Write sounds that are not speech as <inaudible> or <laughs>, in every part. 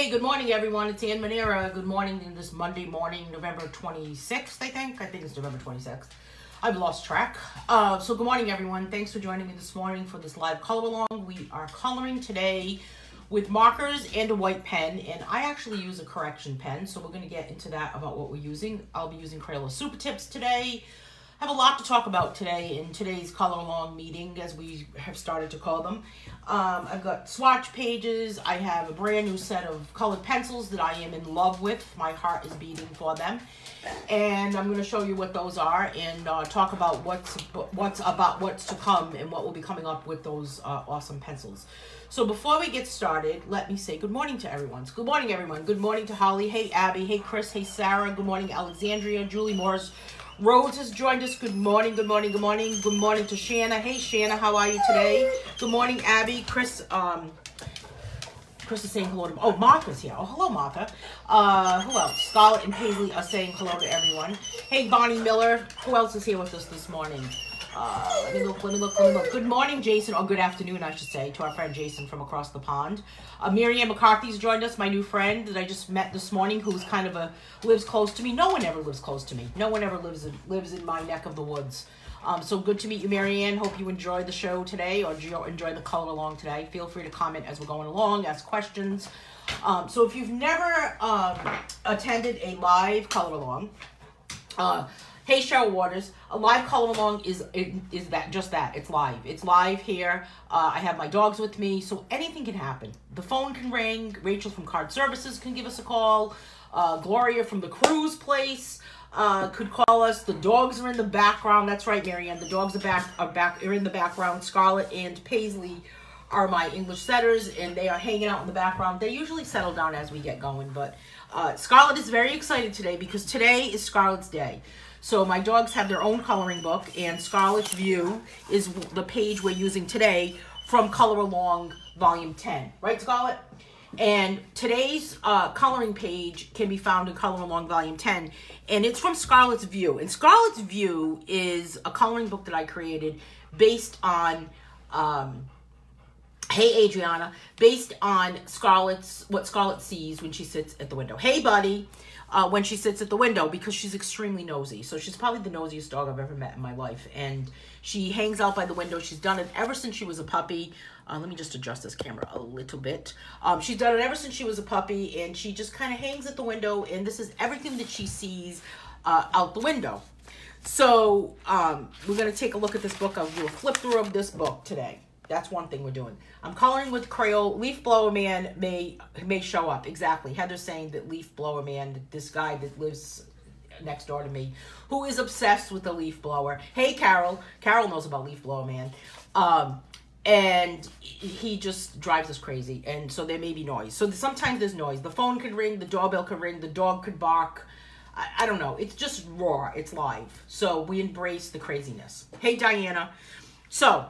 Hey, good morning, everyone. It's Anne Manera. Good morning in this Monday morning, November 26th, I think. I think it's November 26th. I've lost track. Uh, so, good morning, everyone. Thanks for joining me this morning for this live color along. We are coloring today with markers and a white pen, and I actually use a correction pen, so we're going to get into that about what we're using. I'll be using Crayola Super Tips today. Have a lot to talk about today in today's color along meeting, as we have started to call them. Um, I've got swatch pages. I have a brand new set of colored pencils that I am in love with. My heart is beating for them. And I'm going to show you what those are and uh, talk about what's what's about what's to come and what will be coming up with those uh, awesome pencils. So before we get started, let me say good morning to everyone. Good morning, everyone. Good morning to Holly. Hey, Abby. Hey, Chris. Hey, Sarah. Good morning, Alexandria. Julie Morris. Rose has joined us. Good morning, good morning, good morning. Good morning to Shanna. Hey, Shanna, how are you today? Good morning, Abby. Chris, um, Chris is saying hello to, oh, Martha's here. Oh, hello, Martha. Uh, who else? Scarlett and Paisley are saying hello to everyone. Hey, Bonnie Miller. Who else is here with us this morning? Uh, let me look, let me look, let me look. Good morning, Jason, or good afternoon, I should say, to our friend Jason from across the pond. Uh, Miriam McCarthy's joined us, my new friend that I just met this morning, who's kind of a, lives close to me. No one ever lives close to me. No one ever lives in, lives in my neck of the woods. Um, so good to meet you, Marianne. Hope you enjoyed the show today or enjoy the color along today. Feel free to comment as we're going along, ask questions. Um, so if you've never um, attended a live color along, uh, Hey Cheryl Waters, a live color along is is that just that? It's live. It's live here. Uh, I have my dogs with me, so anything can happen. The phone can ring. Rachel from Card Services can give us a call. Uh, Gloria from the cruise place uh, could call us. The dogs are in the background. That's right, Marianne. The dogs are back are back are in the background. Scarlett and Paisley are my English setters, and they are hanging out in the background. They usually settle down as we get going, but uh, Scarlett is very excited today because today is Scarlett's day. So my dogs have their own coloring book, and Scarlett's View is the page we're using today from Color Along Volume 10. Right, Scarlett? And today's uh, coloring page can be found in Color Along Volume 10, and it's from Scarlet's View. And Scarlet's View is a coloring book that I created based on... Um, Hey Adriana, based on Scarlet's, what Scarlet sees when she sits at the window. Hey buddy, uh, when she sits at the window because she's extremely nosy. So she's probably the nosiest dog I've ever met in my life. And she hangs out by the window. She's done it ever since she was a puppy. Uh, let me just adjust this camera a little bit. Um, she's done it ever since she was a puppy. And she just kind of hangs at the window. And this is everything that she sees uh, out the window. So um, we're going to take a look at this book. I'll do a flip through of this book today. That's one thing we're doing. I'm coloring with Crayola. Leaf Blower Man may may show up. Exactly. Heather's saying that Leaf Blower Man, this guy that lives next door to me, who is obsessed with the leaf blower. Hey, Carol. Carol knows about Leaf Blower Man. Um, and he just drives us crazy. And so there may be noise. So sometimes there's noise. The phone could ring, the doorbell could ring, the dog could bark. I, I don't know. It's just raw. It's live. So we embrace the craziness. Hey, Diana. So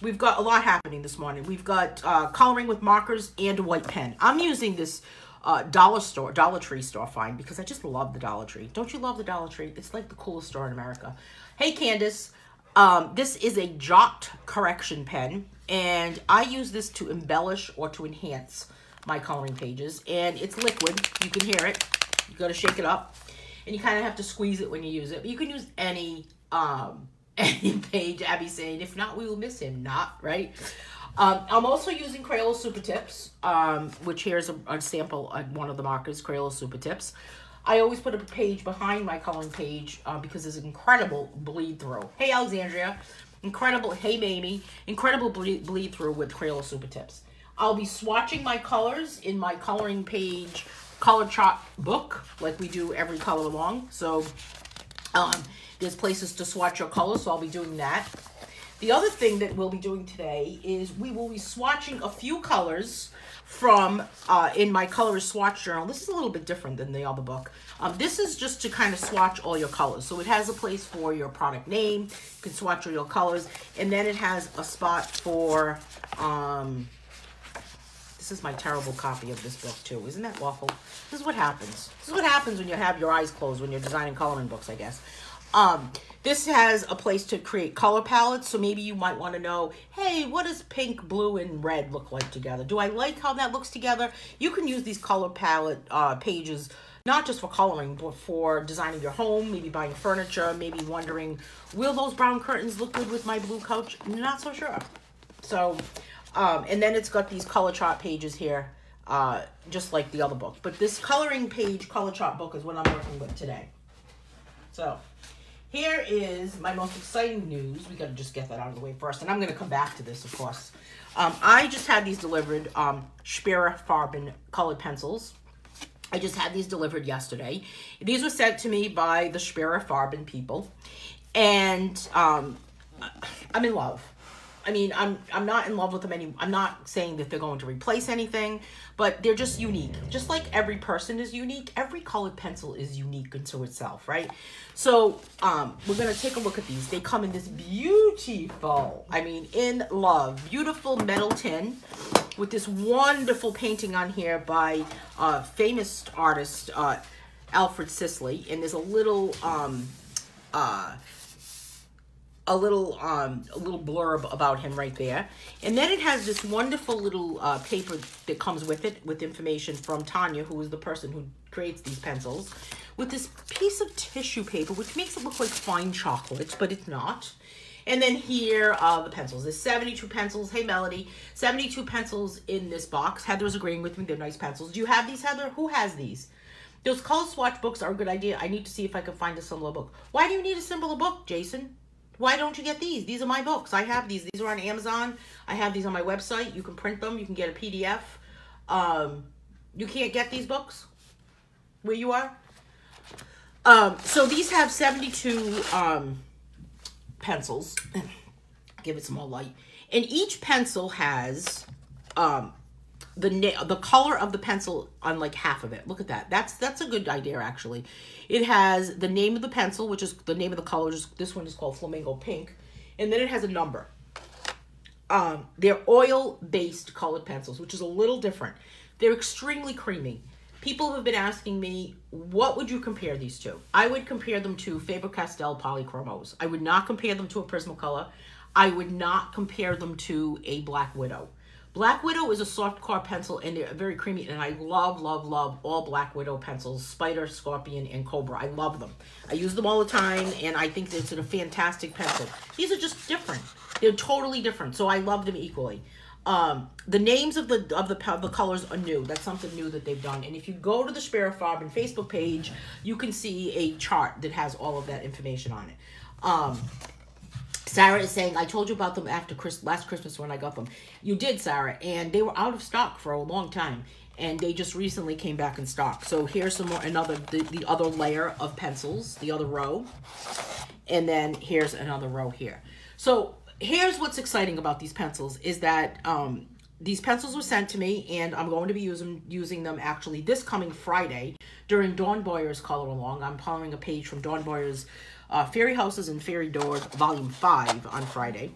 we've got a lot happening this morning. We've got uh, coloring with markers and a white pen. I'm using this uh, dollar store, Dollar Tree store find because I just love the Dollar Tree. Don't you love the Dollar Tree? It's like the coolest store in America. Hey, Candace. Um, this is a Jot correction pen, and I use this to embellish or to enhance my coloring pages. And it's liquid. You can hear it. You got to shake it up, and you kind of have to squeeze it when you use it. But you can use any um, <laughs> any page, Abby saying, if not, we will miss him. Not, right? Um, I'm also using Crayola Super Tips, um, which here's a, a sample of one of the markers, Crayola Super Tips. I always put a page behind my coloring page uh, because there's incredible bleed through. Hey, Alexandria. Incredible, hey, Mamie. Incredible bleed, bleed through with Crayola Super Tips. I'll be swatching my colors in my coloring page color chart book like we do every color along. So um, there's places to swatch your colors, so I'll be doing that. The other thing that we'll be doing today is we will be swatching a few colors from uh, in my colors swatch journal. This is a little bit different than the other book. Um, this is just to kind of swatch all your colors. So it has a place for your product name. You can swatch all your colors. And then it has a spot for, um, this is my terrible copy of this book too. Isn't that awful? This is what happens. This is what happens when you have your eyes closed when you're designing coloring books, I guess. Um, this has a place to create color palettes, so maybe you might want to know, hey, what does pink, blue, and red look like together? Do I like how that looks together? You can use these color palette uh, pages not just for coloring, but for designing your home, maybe buying furniture, maybe wondering, will those brown curtains look good with my blue couch? Not so sure. So, um, and then it's got these color chart pages here, uh, just like the other book. But this coloring page color chart book is what I'm working with today. So, here is my most exciting news. We got to just get that out of the way first. And I'm to come back to this, of course. Um, I just had these delivered, um, Sperre Farben colored pencils. I just had these delivered yesterday. These were sent to me by the Sperre Farben people. And um, I'm in love. I mean, I'm I'm not in love with them any. I'm not saying that they're going to replace anything, but they're just unique. Just like every person is unique, every colored pencil is unique unto itself, right? So um, we're gonna take a look at these. They come in this beautiful, I mean, in love, beautiful metal tin with this wonderful painting on here by uh, famous artist uh, Alfred Sisley, and there's a little um, uh, a little um, a little blurb about him right there. And then it has this wonderful little uh, paper that comes with it with information from Tanya, who is the person who creates these pencils, with this piece of tissue paper, which makes it look like fine chocolate, but it's not. And then here are the pencils. There's 72 pencils. Hey, Melody. 72 pencils in this box. Heather's agreeing with me. They're nice pencils. Do you have these, Heather? Who has these? Those color swatch books are a good idea. I need to see if I can find a similar book. Why do you need a similar book, Jason? Why don't you get these? These are my books. I have these. These are on Amazon. I have these on my website. You can print them. You can get a PDF. Um, you can't get these books where you are. Um, so these have 72 um, pencils. <clears throat> Give it some more light. And each pencil has um, the the color of the pencil on like half of it. Look at that. That's that's a good idea actually. It has the name of the pencil, which is the name of the color. This one is called Flamingo Pink, and then it has a number. Um, they're oil-based colored pencils, which is a little different. They're extremely creamy. People have been asking me, what would you compare these to? I would compare them to Faber-Castell Polychromos. I would not compare them to a Prismacolor. I would not compare them to a Black Widow. Black Widow is a soft core pencil and they're very creamy and I love, love, love all Black Widow pencils, Spider, Scorpion, and Cobra. I love them. I use them all the time and I think it's a fantastic pencil. These are just different. They're totally different, so I love them equally. Um, the names of the of the of the colors are new. That's something new that they've done. And if you go to the Sperre Farben Facebook page, you can see a chart that has all of that information on it. Um, Sarah is saying, I told you about them after Chris, last Christmas when I got them. You did, Sarah, and they were out of stock for a long time, and they just recently came back in stock. So here's some more, another, the, the other layer of pencils, the other row, and then here's another row here. So here's what's exciting about these pencils is that um, these pencils were sent to me, and I'm going to be using using them actually this coming Friday during Dawn Boyer's Color Along. I'm following a page from Dawn Boyer's uh, Fairy Houses and Fairy Doors, Volume 5 on Friday.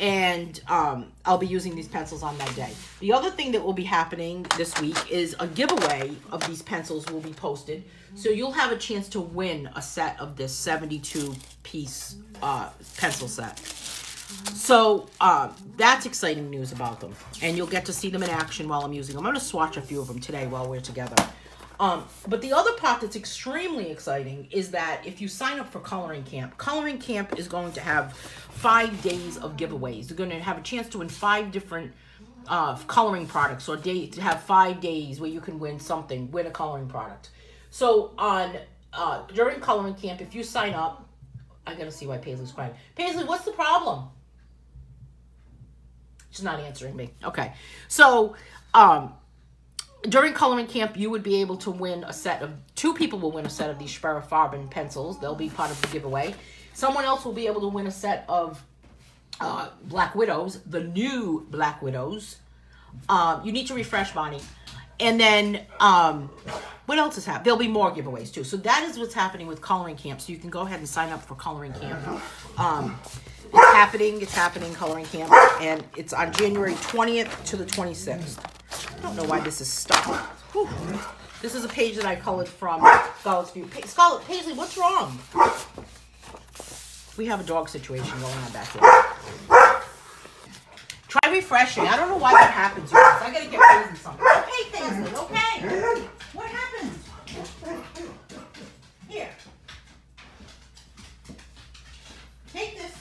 And um, I'll be using these pencils on that day. The other thing that will be happening this week is a giveaway of these pencils will be posted. So you'll have a chance to win a set of this 72 piece uh, pencil set. So uh, that's exciting news about them. And you'll get to see them in action while I'm using them. I'm going to swatch a few of them today while we're together. Um, but the other part that's extremely exciting is that if you sign up for Coloring Camp, Coloring Camp is going to have five days of giveaways. You're going to have a chance to win five different uh, coloring products or day, to have five days where you can win something, win a coloring product. So on uh, during Coloring Camp, if you sign up, I got to see why Paisley's crying. Paisley, what's the problem? She's not answering me. Okay. So, um, during coloring camp, you would be able to win a set of, two people will win a set of these Sperre Farben pencils. They'll be part of the giveaway. Someone else will be able to win a set of uh, Black Widows, the new Black Widows. Um, you need to refresh, Bonnie. And then, um, what else is happening? There'll be more giveaways, too. So that is what's happening with coloring camp. So you can go ahead and sign up for coloring camp. Um, it's happening. It's happening, coloring camp. And it's on January 20th to the 26th. I don't know why this is stuck. This is a page that I colored from Scarlet's View. Pa Scarlet, Paisley, what's wrong? We have a dog situation going on back here. Try refreshing. I don't know why that happens. I gotta get Paisley something. Okay, Paisley. Okay. What happened? Here. Take this.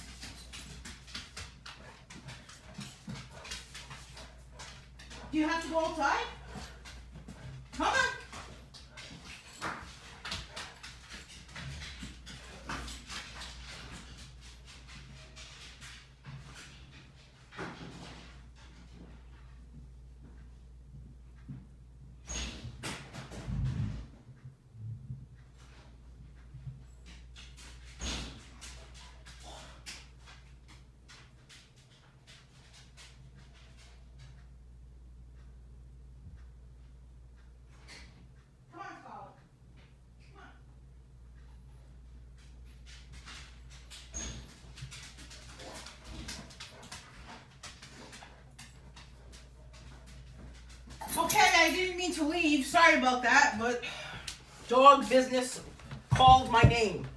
Do you have to go outside? Come on. Come on, Scarlett. Come on. Okay, I didn't mean to leave. Sorry about that, but dog business called my name.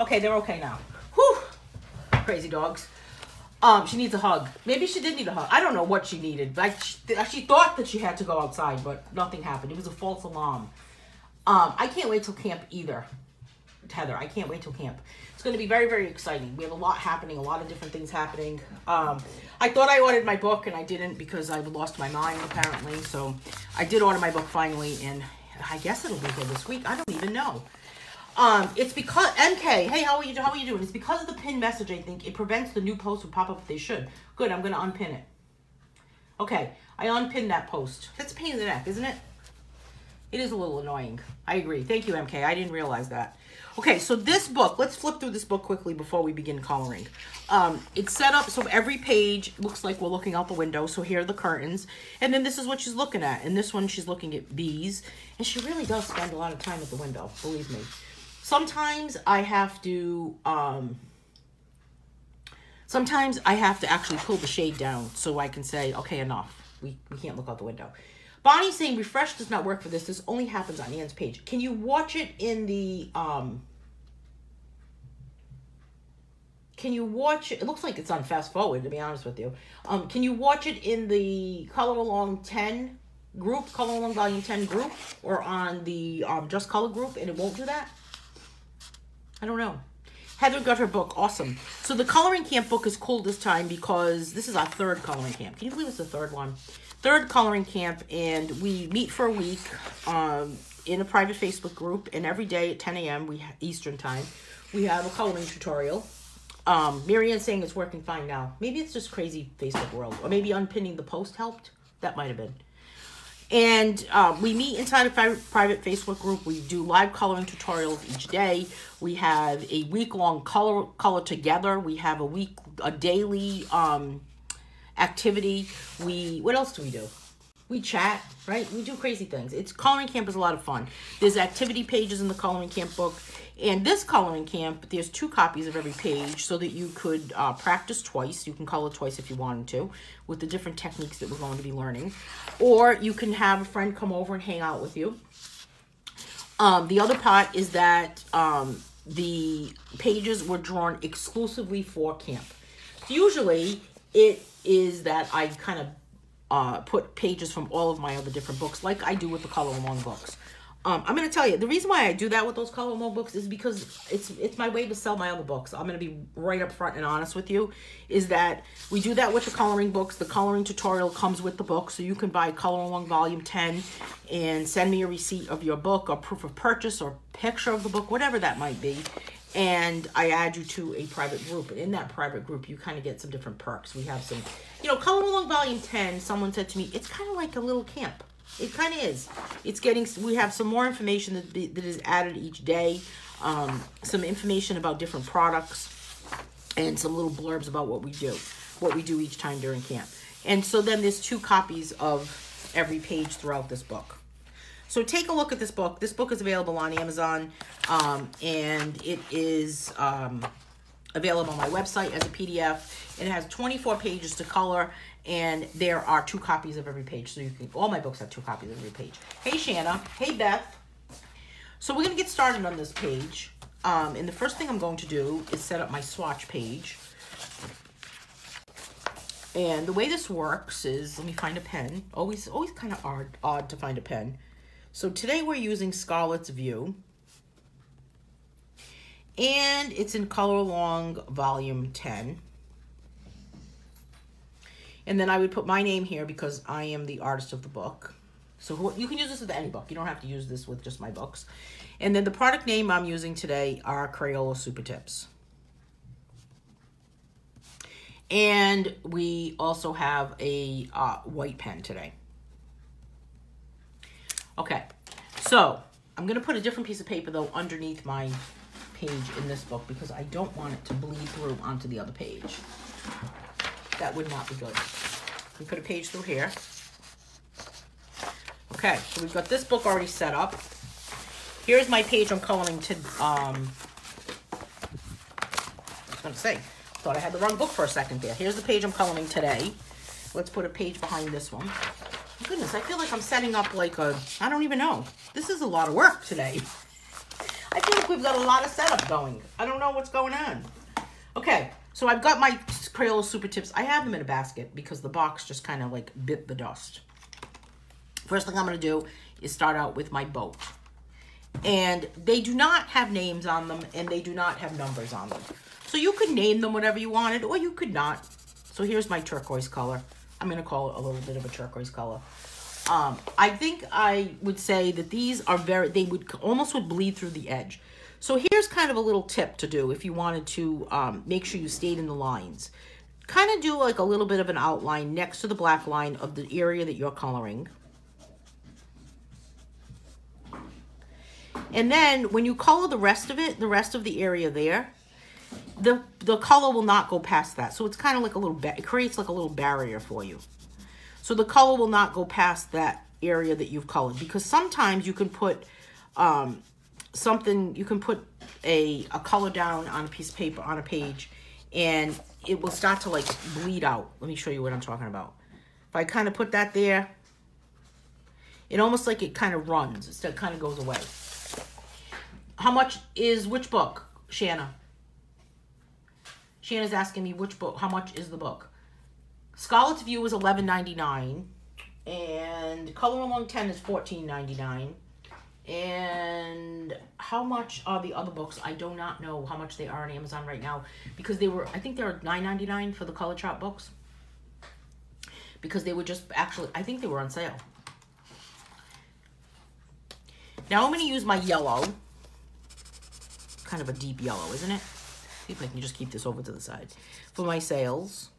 Okay, they're okay now. Whew. Crazy dogs. Um, she needs a hug. Maybe she did need a hug. I don't know what she needed. Like she, she thought that she had to go outside, but nothing happened. It was a false alarm. Um, I can't wait till camp either. Heather, I can't wait till camp. It's going to be very, very exciting. We have a lot happening, a lot of different things happening. Um, I thought I ordered my book and I didn't because I lost my mind apparently. So I did order my book finally, and I guess it'll be here this week. I don't even know. Um, it's because MK. Hey, how are you? How are you doing? It's because of the pin message. I think it prevents the new posts from pop up if they should. Good. I'm gonna unpin it. Okay, I unpinned that post. That's a pain in the neck, isn't it? It is a little annoying. I agree. Thank you, MK. I didn't realize that. Okay, so this book, let's flip through this book quickly before we begin coloring. Um, it's set up so every page looks like we're looking out the window. So here are the curtains. And then this is what she's looking at. And this one, she's looking at bees. And she really does spend a lot of time at the window, believe me. Sometimes I have to, um, sometimes I have to actually pull the shade down so I can say, okay, enough. We, we can't look out the window. Bonnie's saying refresh does not work for this. This only happens on Anne's page. Can you watch it in the um Can you watch it? It looks like it's on fast forward to be honest with you. Um can you watch it in the color along 10 group, color along volume 10 group or on the um just color group and it won't do that? I don't know. Heather got her book. Awesome. So the coloring camp book is cool this time because this is our third coloring camp. Can you believe it's the third one? Third coloring camp, and we meet for a week um, in a private Facebook group. And every day at 10 a.m. we Eastern time, we have a coloring tutorial. Um, Marianne's saying it's working fine now. Maybe it's just crazy Facebook world, or maybe unpinning the post helped. That might have been. And uh, we meet inside a private Facebook group. We do live coloring tutorials each day. We have a week long color color together. We have a week a daily um, activity. We what else do we do? We chat, right? We do crazy things. It's coloring camp is a lot of fun. There's activity pages in the coloring camp book. And this coloring camp, there's two copies of every page so that you could uh, practice twice. You can color twice if you wanted to with the different techniques that we're going to be learning. Or you can have a friend come over and hang out with you. Um, the other part is that um, the pages were drawn exclusively for camp. Usually it is that I kind of uh, put pages from all of my other different books like I do with the color along books. Um, I'm gonna tell you the reason why I do that with those color along books is because it's it's my way to sell my other books. I'm gonna be right up front and honest with you. Is that we do that with the coloring books. The coloring tutorial comes with the book, so you can buy Color Along Volume 10 and send me a receipt of your book or proof of purchase or picture of the book, whatever that might be. And I add you to a private group. And in that private group, you kind of get some different perks. We have some, you know, Color Along Volume 10, someone said to me, it's kind of like a little camp. It kind of is. It's getting, we have some more information that, be, that is added each day, um, some information about different products, and some little blurbs about what we do, what we do each time during camp. And so then there's two copies of every page throughout this book. So take a look at this book. This book is available on Amazon, um, and it is um, available on my website as a PDF. It has 24 pages to color, and there are two copies of every page. So you can, all my books have two copies of every page. Hey, Shanna. Hey, Beth. So we're going to get started on this page. Um, and the first thing I'm going to do is set up my swatch page. And the way this works is, let me find a pen. Always, always kind of odd, odd to find a pen. So today we're using Scarlet's View. And it's in Color Along Volume 10. And then I would put my name here because I am the artist of the book. So you can use this with any book. You don't have to use this with just my books. And then the product name I'm using today are Crayola Super Tips. And we also have a uh, white pen today. Okay, so I'm going to put a different piece of paper, though, underneath my page in this book because I don't want it to bleed through onto the other page. That would not be good. We put a page through here. Okay, so we've got this book already set up. Here's my page I'm coloring to, um, I was going to say, thought I had the wrong book for a second there. Here's the page I'm coloring today. Let's put a page behind this one. Goodness, I feel like I'm setting up like a, I don't even know. This is a lot of work today. I feel like we've got a lot of setup going. I don't know what's going on. Okay, so I've got my Crayola Super Tips. I have them in a basket because the box just kind of like bit the dust. First thing I'm going to do is start out with my boat. And they do not have names on them and they do not have numbers on them. So you could name them whatever you wanted or you could not. So here's my turquoise color. I'm going to call it a little bit of a turquoise color. Um, I think I would say that these are very, they would almost would bleed through the edge. So here's kind of a little tip to do if you wanted to um, make sure you stayed in the lines. Kind of do like a little bit of an outline next to the black line of the area that you're coloring. And then when you color the rest of it, the rest of the area there, the the color will not go past that. So it's kind of like a little, it creates like a little barrier for you. So the color will not go past that area that you've colored because sometimes you can put um, something, you can put a, a color down on a piece of paper, on a page, and it will start to like bleed out. Let me show you what I'm talking about. If I kind of put that there, it almost like it kind of runs. It kind of goes away. How much is which book, Shanna? Shanna's asking me which book, how much is the book? Scarlet's View is eleven ninety nine, and Color Along 10 is fourteen ninety nine. And how much are the other books? I do not know how much they are on Amazon right now because they were, I think they were nine ninety nine for the color chart books because they were just actually, I think they were on sale. Now I'm going to use my yellow kind of a deep yellow, isn't it? See if I can just keep this over to the side. For my sales,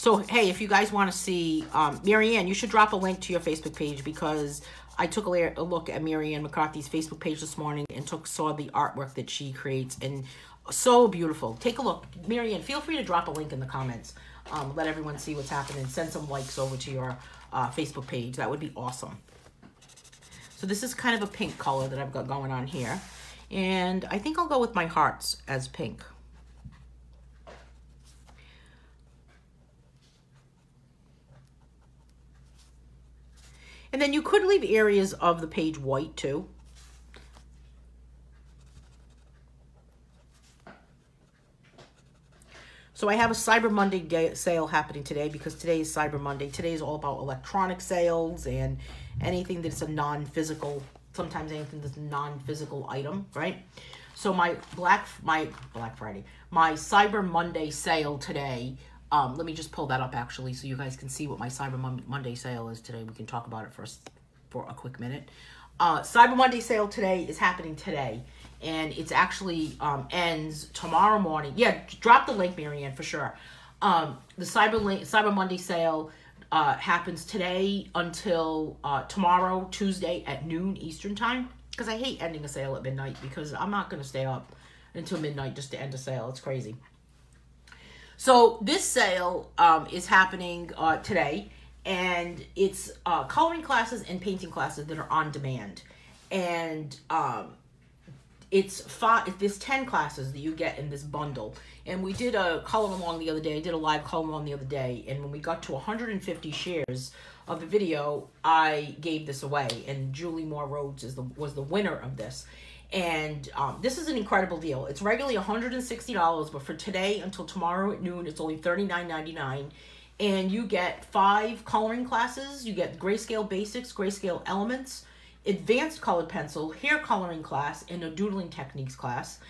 So, hey, if you guys want to see um, Marianne, you should drop a link to your Facebook page because I took a, a look at Marianne McCarthy's Facebook page this morning and took saw the artwork that she creates. And so beautiful. Take a look. Marianne, feel free to drop a link in the comments. Um, let everyone see what's happening. Send some likes over to your uh, Facebook page. That would be awesome. So this is kind of a pink color that I've got going on here. And I think I'll go with my hearts as pink. And then you could leave areas of the page white too. So I have a Cyber Monday sale happening today because today is Cyber Monday. Today is all about electronic sales and anything that's a non-physical, sometimes anything that's a non-physical item, right? So my Black, my Black Friday, my Cyber Monday sale today, um, let me just pull that up actually so you guys can see what my Cyber Mon Monday sale is today. We can talk about it first for a quick minute. Uh, Cyber Monday sale today is happening today and it's actually um, ends tomorrow morning. Yeah, drop the link, Marianne, for sure. Um, the Cyber link, Cyber Monday sale uh, happens today until uh, tomorrow, Tuesday at noon Eastern time. Because I hate ending a sale at midnight because I'm not going to stay up until midnight just to end a sale. It's crazy. So this sale um, is happening uh, today, and it's uh, coloring classes and painting classes that are on demand. And um, it's five. There's ten classes that you get in this bundle, and we did a color along the other day. I did a live color along the other day, and when we got to 150 shares of the video, I gave this away, and Julie Moore Rhodes is the was the winner of this. And um, this is an incredible deal. It's regularly $160, but for today until tomorrow at noon, it's only $39.99 and you get five coloring classes. You get grayscale basics, grayscale elements, advanced colored pencil, hair coloring class, and a doodling techniques class.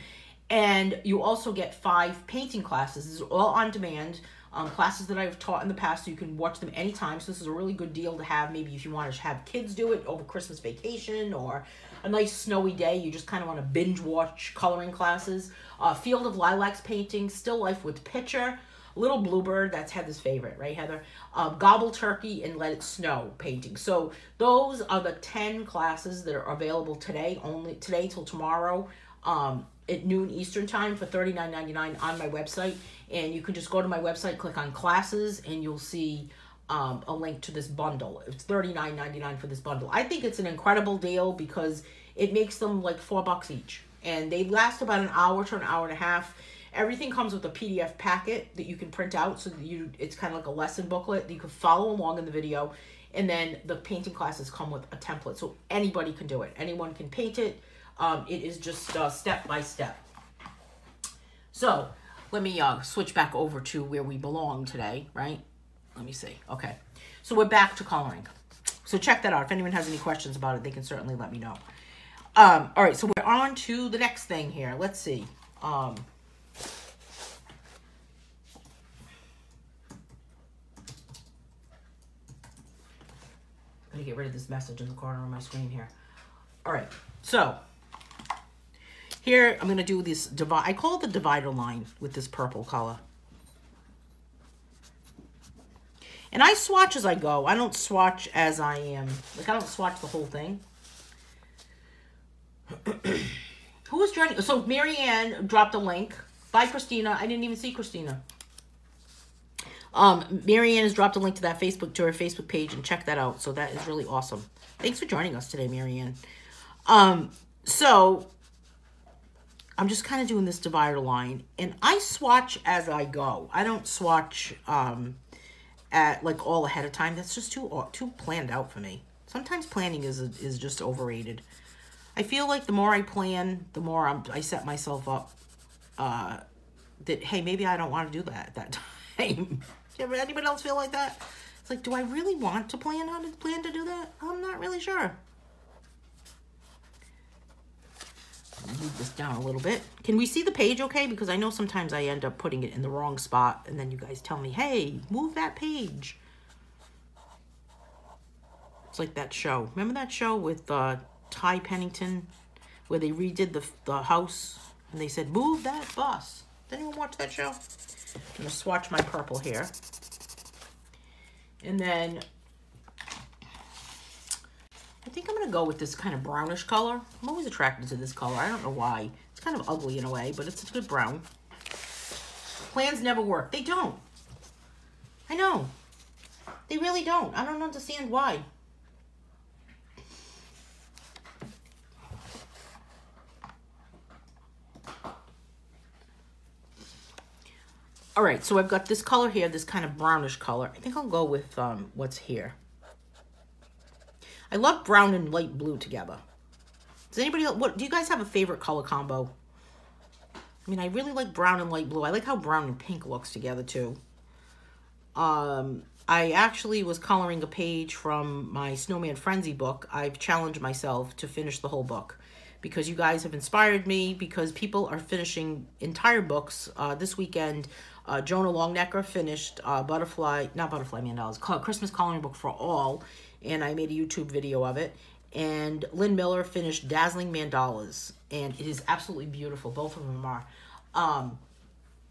And you also get five painting classes. This is all on demand. Um, classes that I've taught in the past, so you can watch them anytime. So this is a really good deal to have. Maybe if you want to have kids do it over Christmas vacation or a nice snowy day, you just kind of want to binge watch coloring classes. Uh, Field of Lilacs painting, still life with picture, Little Bluebird, that's Heather's favorite, right, Heather? Um, Gobble Turkey and Let It Snow painting. So those are the 10 classes that are available today, only today till tomorrow um, at noon Eastern time for $39.99 on my website. And you can just go to my website, click on classes, and you'll see um, a link to this bundle. It's $39.99 for this bundle. I think it's an incredible deal because it makes them like four bucks each. And they last about an hour to an hour and a half Everything comes with a PDF packet that you can print out so that you it's kind of like a lesson booklet that you can follow along in the video. And then the painting classes come with a template so anybody can do it. Anyone can paint it. Um, it is just uh, step by step. So let me uh, switch back over to where we belong today, right? Let me see. Okay. So we're back to coloring. So check that out. If anyone has any questions about it, they can certainly let me know. Um, all right, so we're on to the next thing here. Let's see. Um, to get rid of this message in the corner of my screen here. All right, so here I'm going to do this divide. I call it the divider line with this purple color. And I swatch as I go. I don't swatch as I am. Like, I don't swatch the whole thing. <clears throat> Who is joining? So, Marianne dropped a link. Bye, Christina. I didn't even see Christina. Um, Marianne has dropped a link to that Facebook to her Facebook page and check that out. So that is really awesome. Thanks for joining us today, Marianne. Um, so I'm just kind of doing this divider line, and I swatch as I go. I don't swatch um, at like all ahead of time. That's just too too planned out for me. Sometimes planning is is just overrated. I feel like the more I plan, the more I'm, I set myself up. Uh, that hey, maybe I don't want to do that at that <laughs> time. Anybody else feel like that? It's like, do I really want to plan how to plan to do that? I'm not really sure. Move this down a little bit. Can we see the page okay? Because I know sometimes I end up putting it in the wrong spot and then you guys tell me, hey, move that page. It's like that show. Remember that show with uh, Ty Pennington where they redid the, the house and they said, move that bus. Did anyone watch that show? I'm going to swatch my purple here. And then I think I'm going to go with this kind of brownish color. I'm always attracted to this color. I don't know why. It's kind of ugly in a way, but it's a good brown. Plans never work. They don't. I know. They really don't. I don't understand why. All right, so I've got this color here, this kind of brownish color. I think I'll go with um, what's here. I love brown and light blue together. Does anybody, what, do you guys have a favorite color combo? I mean, I really like brown and light blue. I like how brown and pink looks together too. Um, I actually was coloring a page from my Snowman Frenzy book. I've challenged myself to finish the whole book because you guys have inspired me because people are finishing entire books uh, this weekend uh, Jonah Longenecker finished uh, Butterfly, not Butterfly Mandalas, called Christmas Coloring Book for All, and I made a YouTube video of it. And Lynn Miller finished Dazzling Mandalas, and it is absolutely beautiful. Both of them are. Um,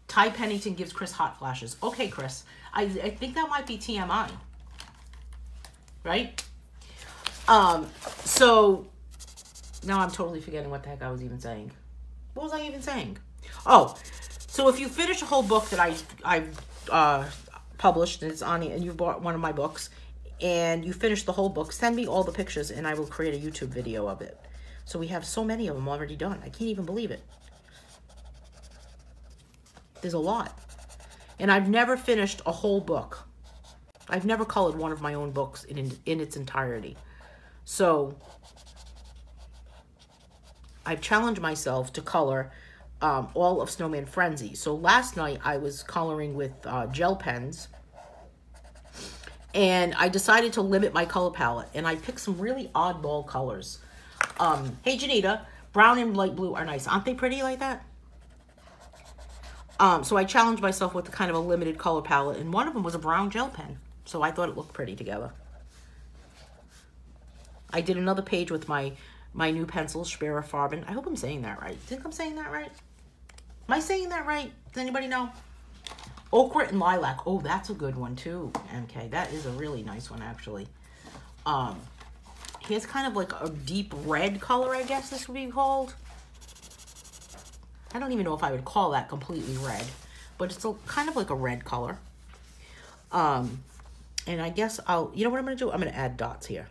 Ty Pennington gives Chris hot flashes. Okay, Chris, I, I think that might be TMI, right? Um, so now I'm totally forgetting what the heck I was even saying. What was I even saying? Oh, so if you finish a whole book that I I uh, published and it's on and you bought one of my books and you finish the whole book, send me all the pictures and I will create a YouTube video of it. So we have so many of them already done. I can't even believe it. There's a lot. And I've never finished a whole book. I've never colored one of my own books in, in its entirety. So I've challenged myself to color um, all of Snowman Frenzy. So last night I was coloring with uh, gel pens and I decided to limit my color palette and I picked some really oddball colors. Um, hey Janita, brown and light blue are nice. Aren't they pretty like that? Um, so I challenged myself with kind of a limited color palette and one of them was a brown gel pen. So I thought it looked pretty together. I did another page with my my new pencils, Schwerer Farben. I hope I'm saying that right. Think I'm saying that right? Am I saying that right? Does anybody know? Ochre and Lilac. Oh, that's a good one too, MK. That is a really nice one, actually. Um, here's kind of like a deep red color, I guess this would be called. I don't even know if I would call that completely red, but it's a, kind of like a red color. Um, and I guess I'll, you know what I'm going to do? I'm going to add dots here.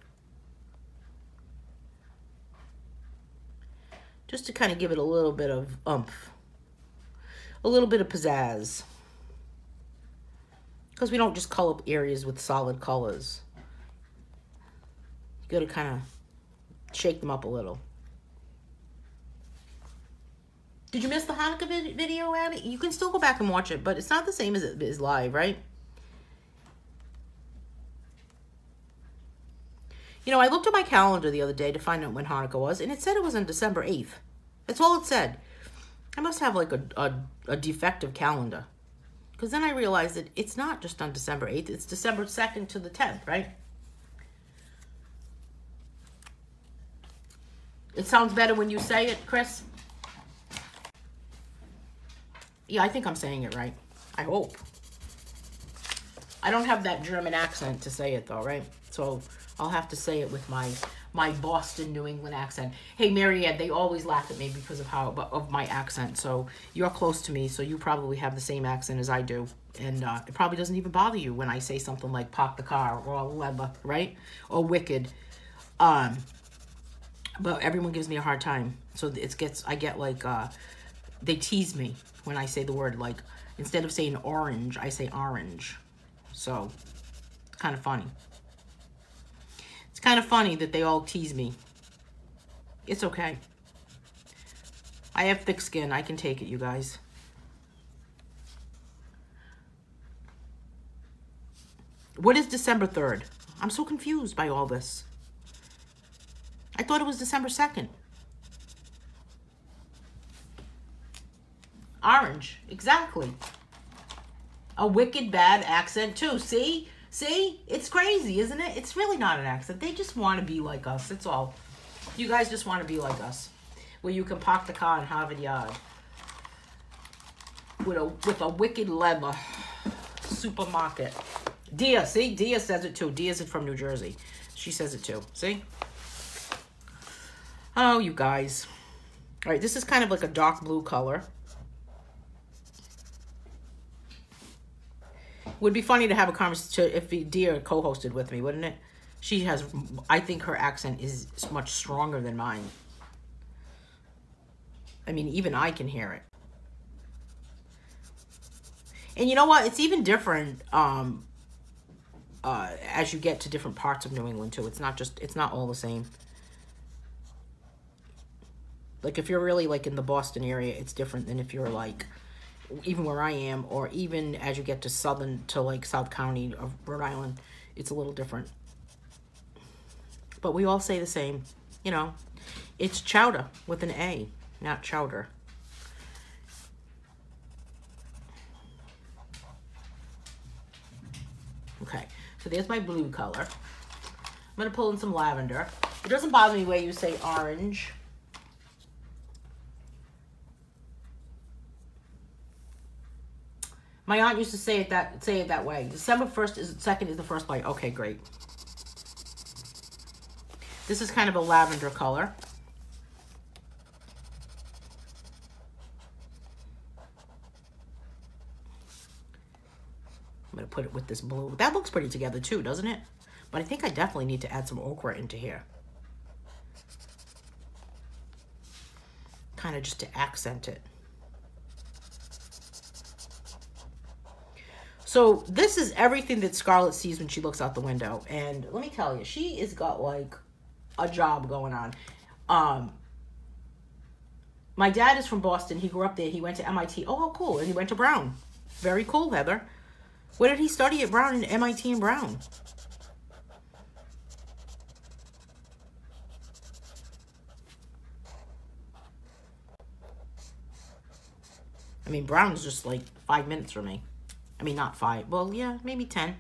Just to kind of give it a little bit of umph. A little bit of pizzazz. Because we don't just color up areas with solid colors. You got to kind of shake them up a little. Did you miss the Hanukkah vid video, Abby? You can still go back and watch it, but it's not the same as it is live, right? You know, I looked at my calendar the other day to find out when Hanukkah was, and it said it was on December 8th. That's all it said. I must have like a, a, a defective calendar. Because then I realized that it's not just on December 8th, it's December 2nd to the 10th, right? It sounds better when you say it, Chris? Yeah, I think I'm saying it right. I hope. I don't have that German accent to say it though, right? So I'll have to say it with my my Boston New England accent. Hey, Marianne, they always laugh at me because of how of my accent. So you're close to me, so you probably have the same accent as I do, and uh, it probably doesn't even bother you when I say something like "pop the car" or "leather," right? Or "wicked." Um, but everyone gives me a hard time, so it gets I get like uh, they tease me when I say the word like instead of saying orange, I say orange. So, kind of funny. It's kind of funny that they all tease me. It's okay. I have thick skin. I can take it, you guys. What is December 3rd? I'm so confused by all this. I thought it was December 2nd. Orange, exactly. A wicked bad accent too, see? See? It's crazy, isn't it? It's really not an accent. They just want to be like us. That's all. You guys just want to be like us. Where you can park the car in Harvard Yard. With a, with a wicked leather supermarket. Dia, see? Dia says it too. Dia's from New Jersey. She says it too. See? Oh, you guys. All right, this is kind of like a dark blue color. Would be funny to have a conversation if Dia co-hosted with me, wouldn't it? She has, I think her accent is much stronger than mine. I mean, even I can hear it. And you know what? It's even different um, uh, as you get to different parts of New England, too. It's not just, it's not all the same. Like, if you're really, like, in the Boston area, it's different than if you're, like, even where I am, or even as you get to southern, to like South County of Rhode Island, it's a little different. But we all say the same, you know, it's chowder with an A, not chowder. Okay, so there's my blue color. I'm going to pull in some lavender. It doesn't bother me where you say orange My aunt used to say it that say it that way. December 1st is second is the first light. Okay, great. This is kind of a lavender color. I'm going to put it with this blue. That looks pretty together too, doesn't it? But I think I definitely need to add some ochre into here. kind of just to accent it. So this is everything that Scarlett sees when she looks out the window. And let me tell you, she has got like a job going on. Um, my dad is from Boston. He grew up there. He went to MIT. Oh, how cool. And he went to Brown. Very cool, Heather. Where did he study at Brown and MIT and Brown? I mean, Brown's just like five minutes from me. I mean, not five. Well, yeah, maybe ten.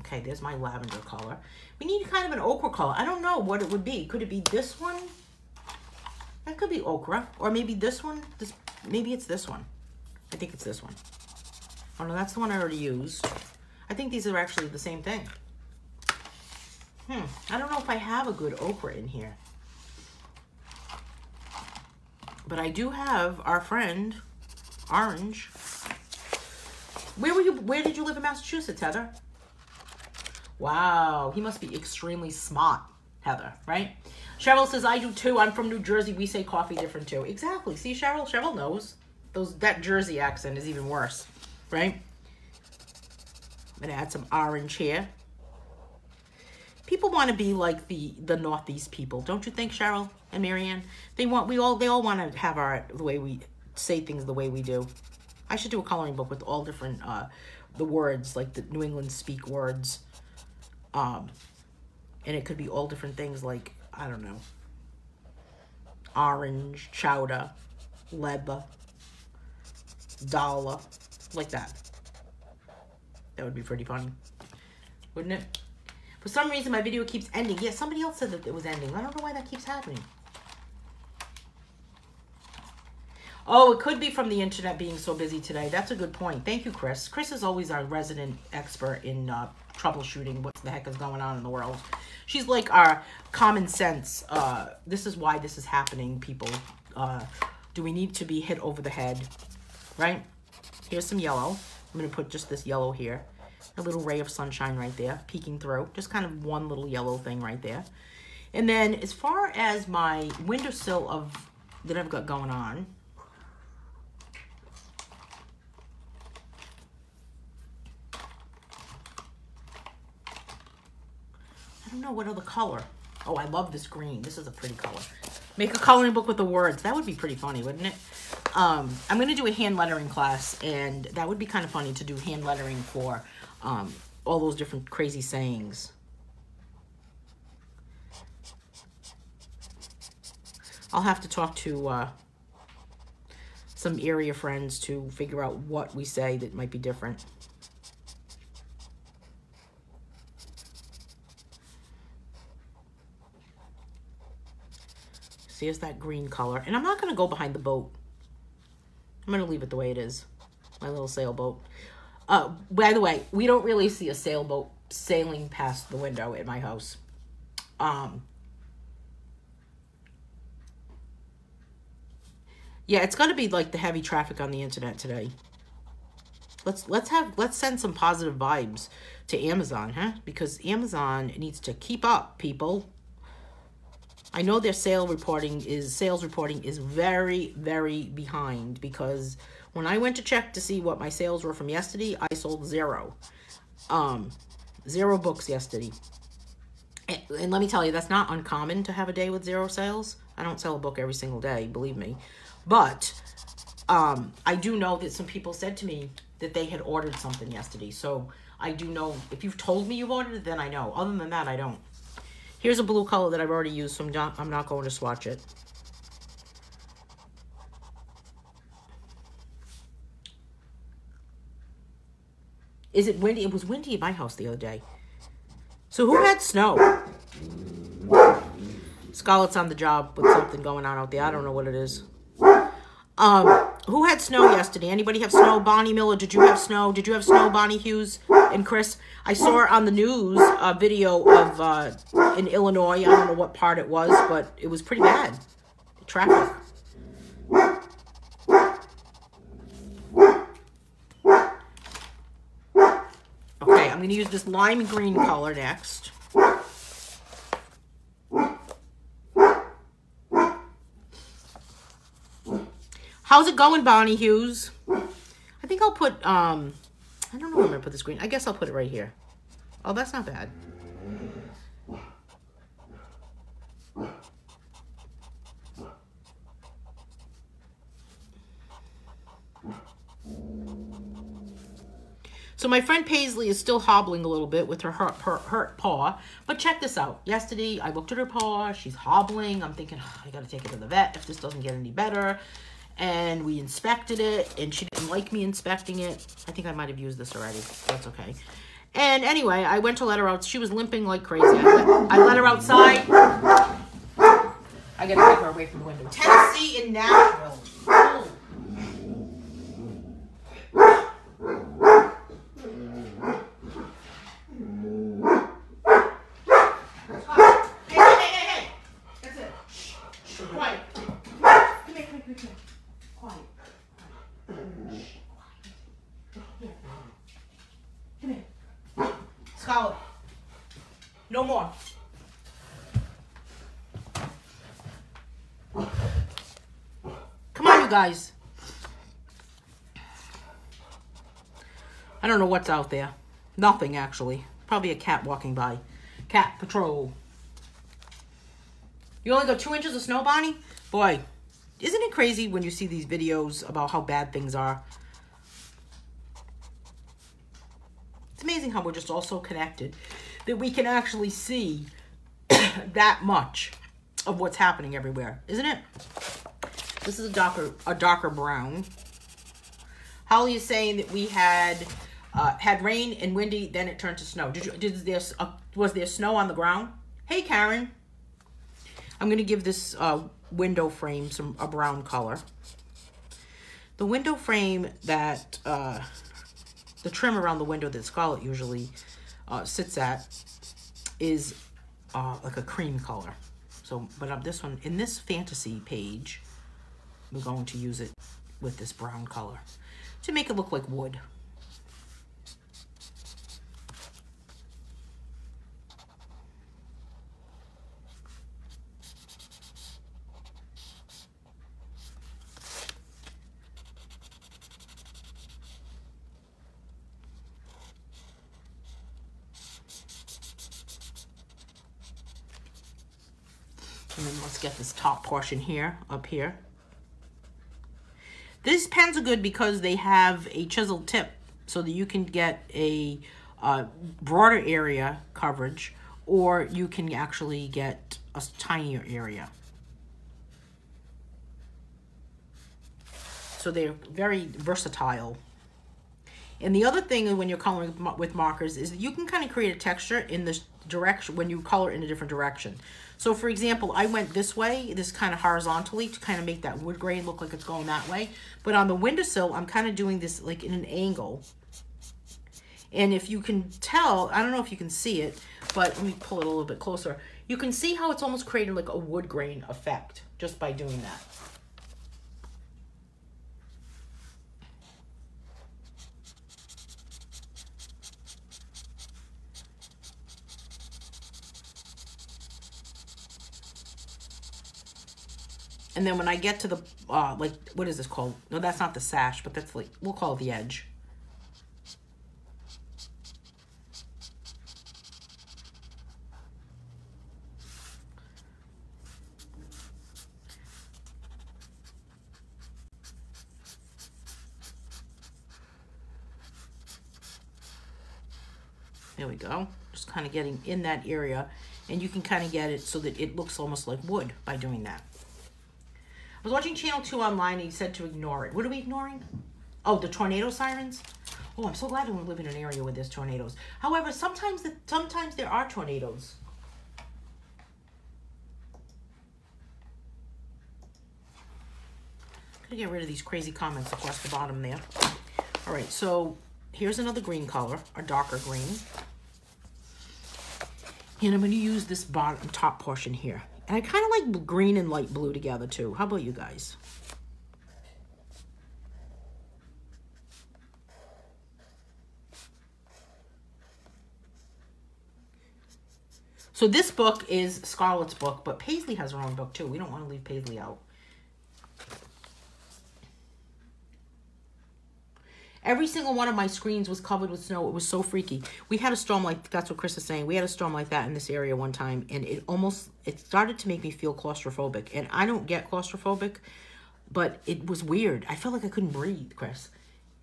Okay, there's my lavender color. We need kind of an ochre color. I don't know what it would be. Could it be this one? That could be ochre. Or maybe this one. This Maybe it's this one. I think it's this one. Oh, no, that's the one I already used. I think these are actually the same thing. Hmm. I don't know if I have a good ochre in here. But I do have our friend, Orange. Where were you? Where did you live in Massachusetts, Heather? Wow, he must be extremely smart, Heather, right? Cheryl says, I do too. I'm from New Jersey. We say coffee different too. Exactly. See, Cheryl? Cheryl knows. Those That Jersey accent is even worse, right? I'm going to add some orange here. People want to be like the, the Northeast people, don't you think, Cheryl and Marianne? They want, we all, they all want to have our, the way we say things the way we do. I should do a coloring book with all different, uh, the words, like the New England speak words. Um, and it could be all different things like, I don't know, orange, chowder, leba, dollar, like that. That would be pretty funny, wouldn't it? For some reason, my video keeps ending. Yeah, somebody else said that it was ending. I don't know why that keeps happening. Oh, it could be from the internet being so busy today. That's a good point. Thank you, Chris. Chris is always our resident expert in uh, troubleshooting what the heck is going on in the world. She's like our common sense. Uh, this is why this is happening, people. Uh, do we need to be hit over the head? Right? Here's some yellow. I'm going to put just this yellow here. A little ray of sunshine right there, peeking through. Just kind of one little yellow thing right there. And then as far as my windowsill of that I've got going on, don't know what other color. Oh, I love this green. This is a pretty color. Make a coloring book with the words. That would be pretty funny, wouldn't it? Um, I'm going to do a hand lettering class, and that would be kind of funny to do hand lettering for um, all those different crazy sayings. I'll have to talk to uh, some area friends to figure out what we say that might be different. It's that green color. And I'm not going to go behind the boat. I'm going to leave it the way it is. My little sailboat. Uh, by the way, we don't really see a sailboat sailing past the window at my house. Um, yeah, it's going to be like the heavy traffic on the internet today. Let's let's have let's send some positive vibes to Amazon, huh? Because Amazon needs to keep up, people. I know their sale reporting is sales reporting is very, very behind because when I went to check to see what my sales were from yesterday, I sold zero. Um, zero books yesterday. And, and let me tell you, that's not uncommon to have a day with zero sales. I don't sell a book every single day, believe me. But um, I do know that some people said to me that they had ordered something yesterday. So I do know, if you've told me you've ordered it, then I know. Other than that, I don't. Here's a blue color that I've already used, so I'm not, I'm not going to swatch it. Is it windy? It was windy at my house the other day. So who had snow? Scarlett's on the job with something going on out there. I don't know what it is. Um, who had snow yesterday? Anybody have snow? Bonnie Miller, did you have snow? Did you have snow, Bonnie Hughes and Chris? I saw on the news a video of uh, in Illinois. I don't know what part it was, but it was pretty bad. The traffic. Okay, I'm going to use this lime green color next. How's it going, Bonnie Hughes? I think I'll put, um, I don't know where I'm going to put the screen. I guess I'll put it right here. Oh, that's not bad. So my friend Paisley is still hobbling a little bit with her hurt, hurt, hurt paw. But check this out. Yesterday, I looked at her paw. She's hobbling. I'm thinking, oh, I got to take her to the vet if this doesn't get any better. And we inspected it, and she didn't like me inspecting it. I think I might have used this already. That's okay. And anyway, I went to let her out. She was limping like crazy. I let, I let her outside. I got to take her away from the window. Tennessee and Nashville. Oh. No more. Come on, you guys. I don't know what's out there. Nothing, actually. Probably a cat walking by. Cat patrol. You only got two inches of snow, Bonnie? Boy, isn't it crazy when you see these videos about how bad things are? It's amazing how we're just all so connected that we can actually see <coughs> that much of what's happening everywhere, isn't it? This is a darker, a darker brown. Holly is saying that we had uh, had rain and windy, then it turned to snow. Did you, did this, uh, was there snow on the ground? Hey, Karen. I'm going to give this uh, window frame some a brown color. The window frame that, uh, the trim around the window that Scarlett usually uh, sits at is uh, like a cream color. So, but this one, in this fantasy page, we're going to use it with this brown color to make it look like wood. And then let's get this top portion here, up here. These pens are good because they have a chiseled tip so that you can get a uh, broader area coverage or you can actually get a tinier area. So they're very versatile. And the other thing when you're coloring with markers is that you can kind of create a texture in this direction when you color in a different direction. So for example, I went this way, this kind of horizontally to kind of make that wood grain look like it's going that way. But on the windowsill, I'm kind of doing this like in an angle. And if you can tell, I don't know if you can see it, but let me pull it a little bit closer. You can see how it's almost creating like a wood grain effect just by doing that. And then when I get to the, uh, like, what is this called? No, that's not the sash, but that's like, we'll call it the edge. There we go. Just kind of getting in that area. And you can kind of get it so that it looks almost like wood by doing that. Was watching Channel 2 online and he said to ignore it. What are we ignoring? Oh, the tornado sirens? Oh, I'm so glad we live in an area where there's tornadoes. However, sometimes the, sometimes there are tornadoes. Gonna get rid of these crazy comments across the bottom there. All right, so here's another green color, a darker green. And I'm gonna use this bottom top portion here. And I kind of like green and light blue together too. How about you guys? So this book is Scarlett's book, but Paisley has her own book too. We don't want to leave Paisley out. Every single one of my screens was covered with snow. It was so freaky. We had a storm like that's what Chris is saying. We had a storm like that in this area one time, and it almost it started to make me feel claustrophobic. And I don't get claustrophobic, but it was weird. I felt like I couldn't breathe, Chris.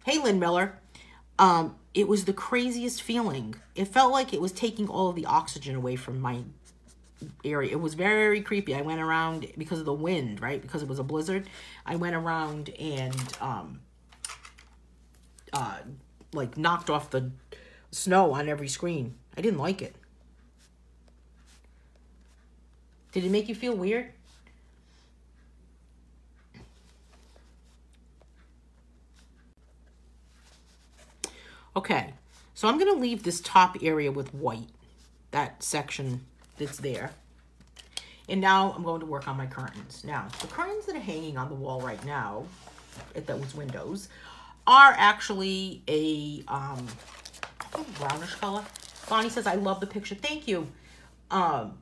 Hey, Lynn Miller. Um, it was the craziest feeling. It felt like it was taking all of the oxygen away from my area. It was very creepy. I went around because of the wind, right? Because it was a blizzard. I went around and um uh like knocked off the snow on every screen. I didn't like it. Did it make you feel weird? Okay, so I'm to leave this top area with white, that section that's there. And now I'm going to work on my curtains. Now, the curtains that are hanging on the wall right now, at those windows, are actually a um, brownish color. Bonnie says, I love the picture. Thank you. Um,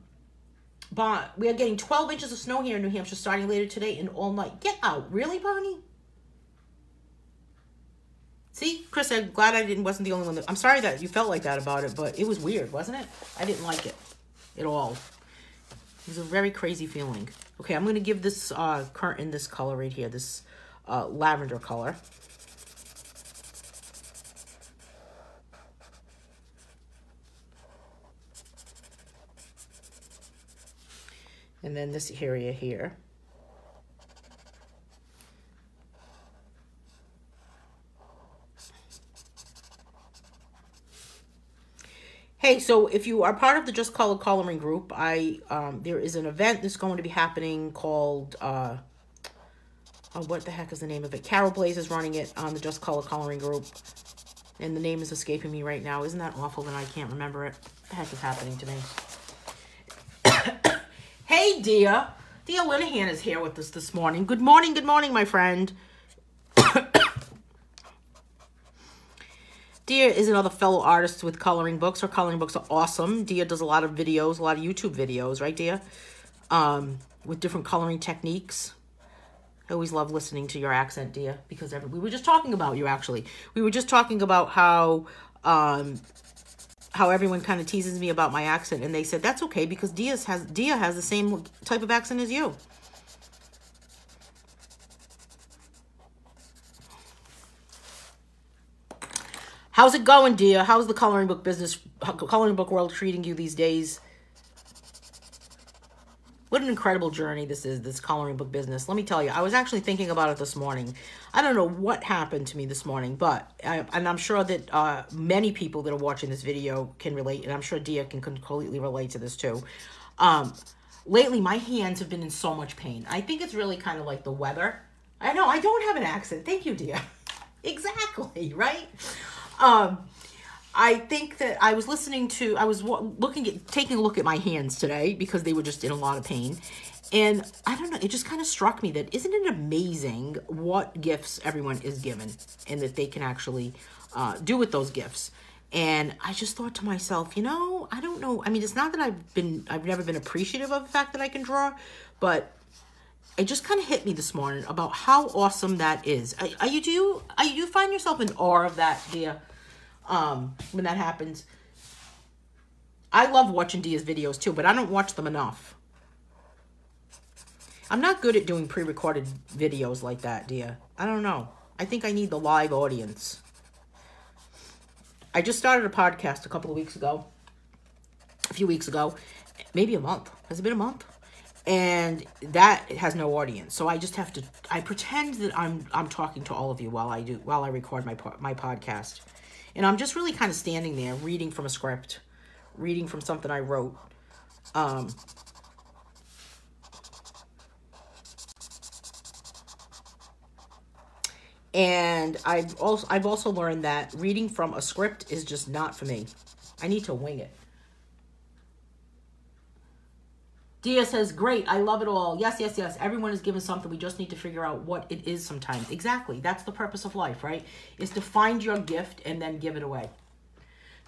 but we are getting 12 inches of snow here in New Hampshire starting later today and all night. Get out. Really, Bonnie? See, Chris, I'm glad I didn't wasn't the only one that I'm sorry that you felt like that about it, but it was weird, wasn't it? I didn't like it at all. It was a very crazy feeling. Okay, I'm gonna give this uh curtain this color right here, this uh lavender color. And then this area here. Hey, so if you are part of the Just Color Coloring group, I um, there is an event that's going to be happening called, uh, oh, what the heck is the name of it? Carol Blaze is running it on the Just Color Coloring group, and the name is escaping me right now. Isn't that awful that I can't remember it? What the heck is happening to me? Hey, Dia. Dia Linehan is here with us this morning. Good morning, good morning, my friend. <coughs> Dia is another fellow artist with coloring books. Her coloring books are awesome. Dia does a lot of videos, a lot of YouTube videos, right, Dia? Um, with different coloring techniques. I always love listening to your accent, Dia, because every, we were just talking about you, actually. We were just talking about how um, how everyone kind of teases me about my accent, and they said, that's okay, because Dia has, Dia has the same type of accent as you. How's it going, Dia? How's the coloring book business, coloring book world treating you these days? What an incredible journey this is, this coloring book business. Let me tell you, I was actually thinking about it this morning. I don't know what happened to me this morning, but, I, and I'm sure that uh, many people that are watching this video can relate, and I'm sure Dia can completely relate to this too. Um, lately, my hands have been in so much pain. I think it's really kind of like the weather. I know, I don't have an accent. Thank you, Dia. <laughs> exactly, right? Um, I think that I was listening to, I was looking at, taking a look at my hands today because they were just in a lot of pain. And I don't know, it just kind of struck me that isn't it amazing what gifts everyone is given and that they can actually uh, do with those gifts. And I just thought to myself, you know, I don't know. I mean, it's not that I've been, I've never been appreciative of the fact that I can draw, but it just kind of hit me this morning about how awesome that is. Are, are you, do you, are you find yourself in awe of that, Dia? Um, when that happens. I love watching Dia's videos too, but I don't watch them enough. I'm not good at doing pre-recorded videos like that, Dia. I don't know. I think I need the live audience. I just started a podcast a couple of weeks ago. A few weeks ago. Maybe a month. Has it been a month? And that has no audience. So I just have to I pretend that I'm I'm talking to all of you while I do while I record my my podcast. And I'm just really kind of standing there reading from a script, reading from something I wrote. Um, and I've also I've also learned that reading from a script is just not for me. I need to wing it. Dia says, great, I love it all. Yes, yes, yes. Everyone is given something. We just need to figure out what it is sometimes. Exactly. That's the purpose of life, right? Is to find your gift and then give it away.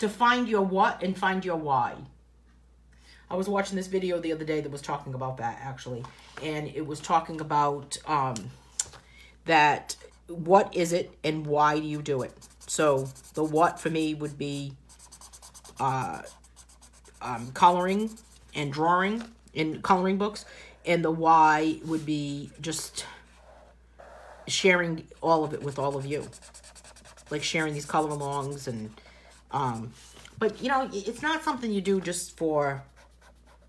To find your what and find your why. I was watching this video the other day that was talking about that, actually. And it was talking about um, that what is it and why do you do it? So the what for me would be uh, um, coloring and drawing in coloring books. And the why would be just sharing all of it with all of you. Like sharing these color alongs and, um, but you know, it's not something you do just for,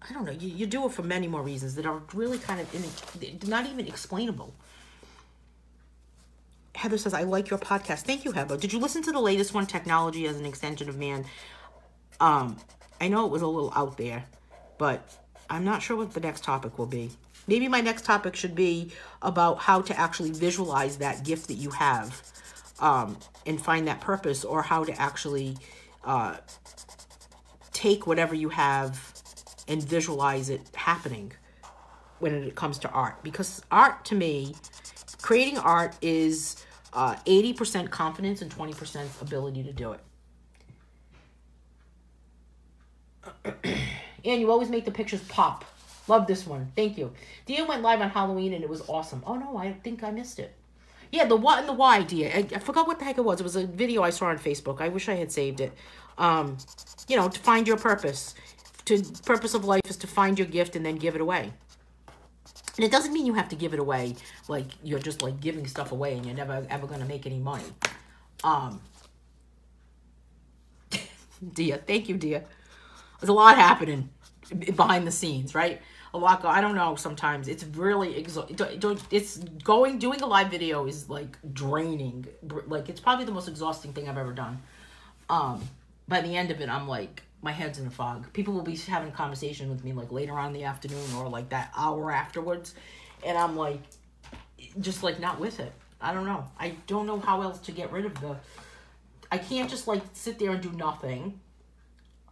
I don't know, you, you do it for many more reasons that are really kind of not even explainable. Heather says, I like your podcast. Thank you, Heather. Did you listen to the latest one, Technology as an Extension of Man? Um, I know it was a little out there, but I'm not sure what the next topic will be. Maybe my next topic should be about how to actually visualize that gift that you have um, and find that purpose or how to actually uh, take whatever you have and visualize it happening when it comes to art. Because art, to me, creating art is 80% uh, confidence and 20% ability to do it. And you always make the pictures pop. Love this one. Thank you. Dia went live on Halloween and it was awesome. Oh no, I think I missed it. Yeah, the what and the why, Dia. I, I forgot what the heck it was. It was a video I saw on Facebook. I wish I had saved it. Um, you know, to find your purpose. To purpose of life is to find your gift and then give it away. And it doesn't mean you have to give it away like you're just like giving stuff away and you're never ever gonna make any money. Um, <laughs> Dia, thank you, Dia. There's a lot happening behind the scenes, right? A lot. I don't know. Sometimes it's really exhausting. It's going doing a live video is like draining. Like it's probably the most exhausting thing I've ever done. Um, by the end of it, I'm like my head's in a fog. People will be having a conversation with me like later on in the afternoon or like that hour afterwards, and I'm like, just like not with it. I don't know. I don't know how else to get rid of the. I can't just like sit there and do nothing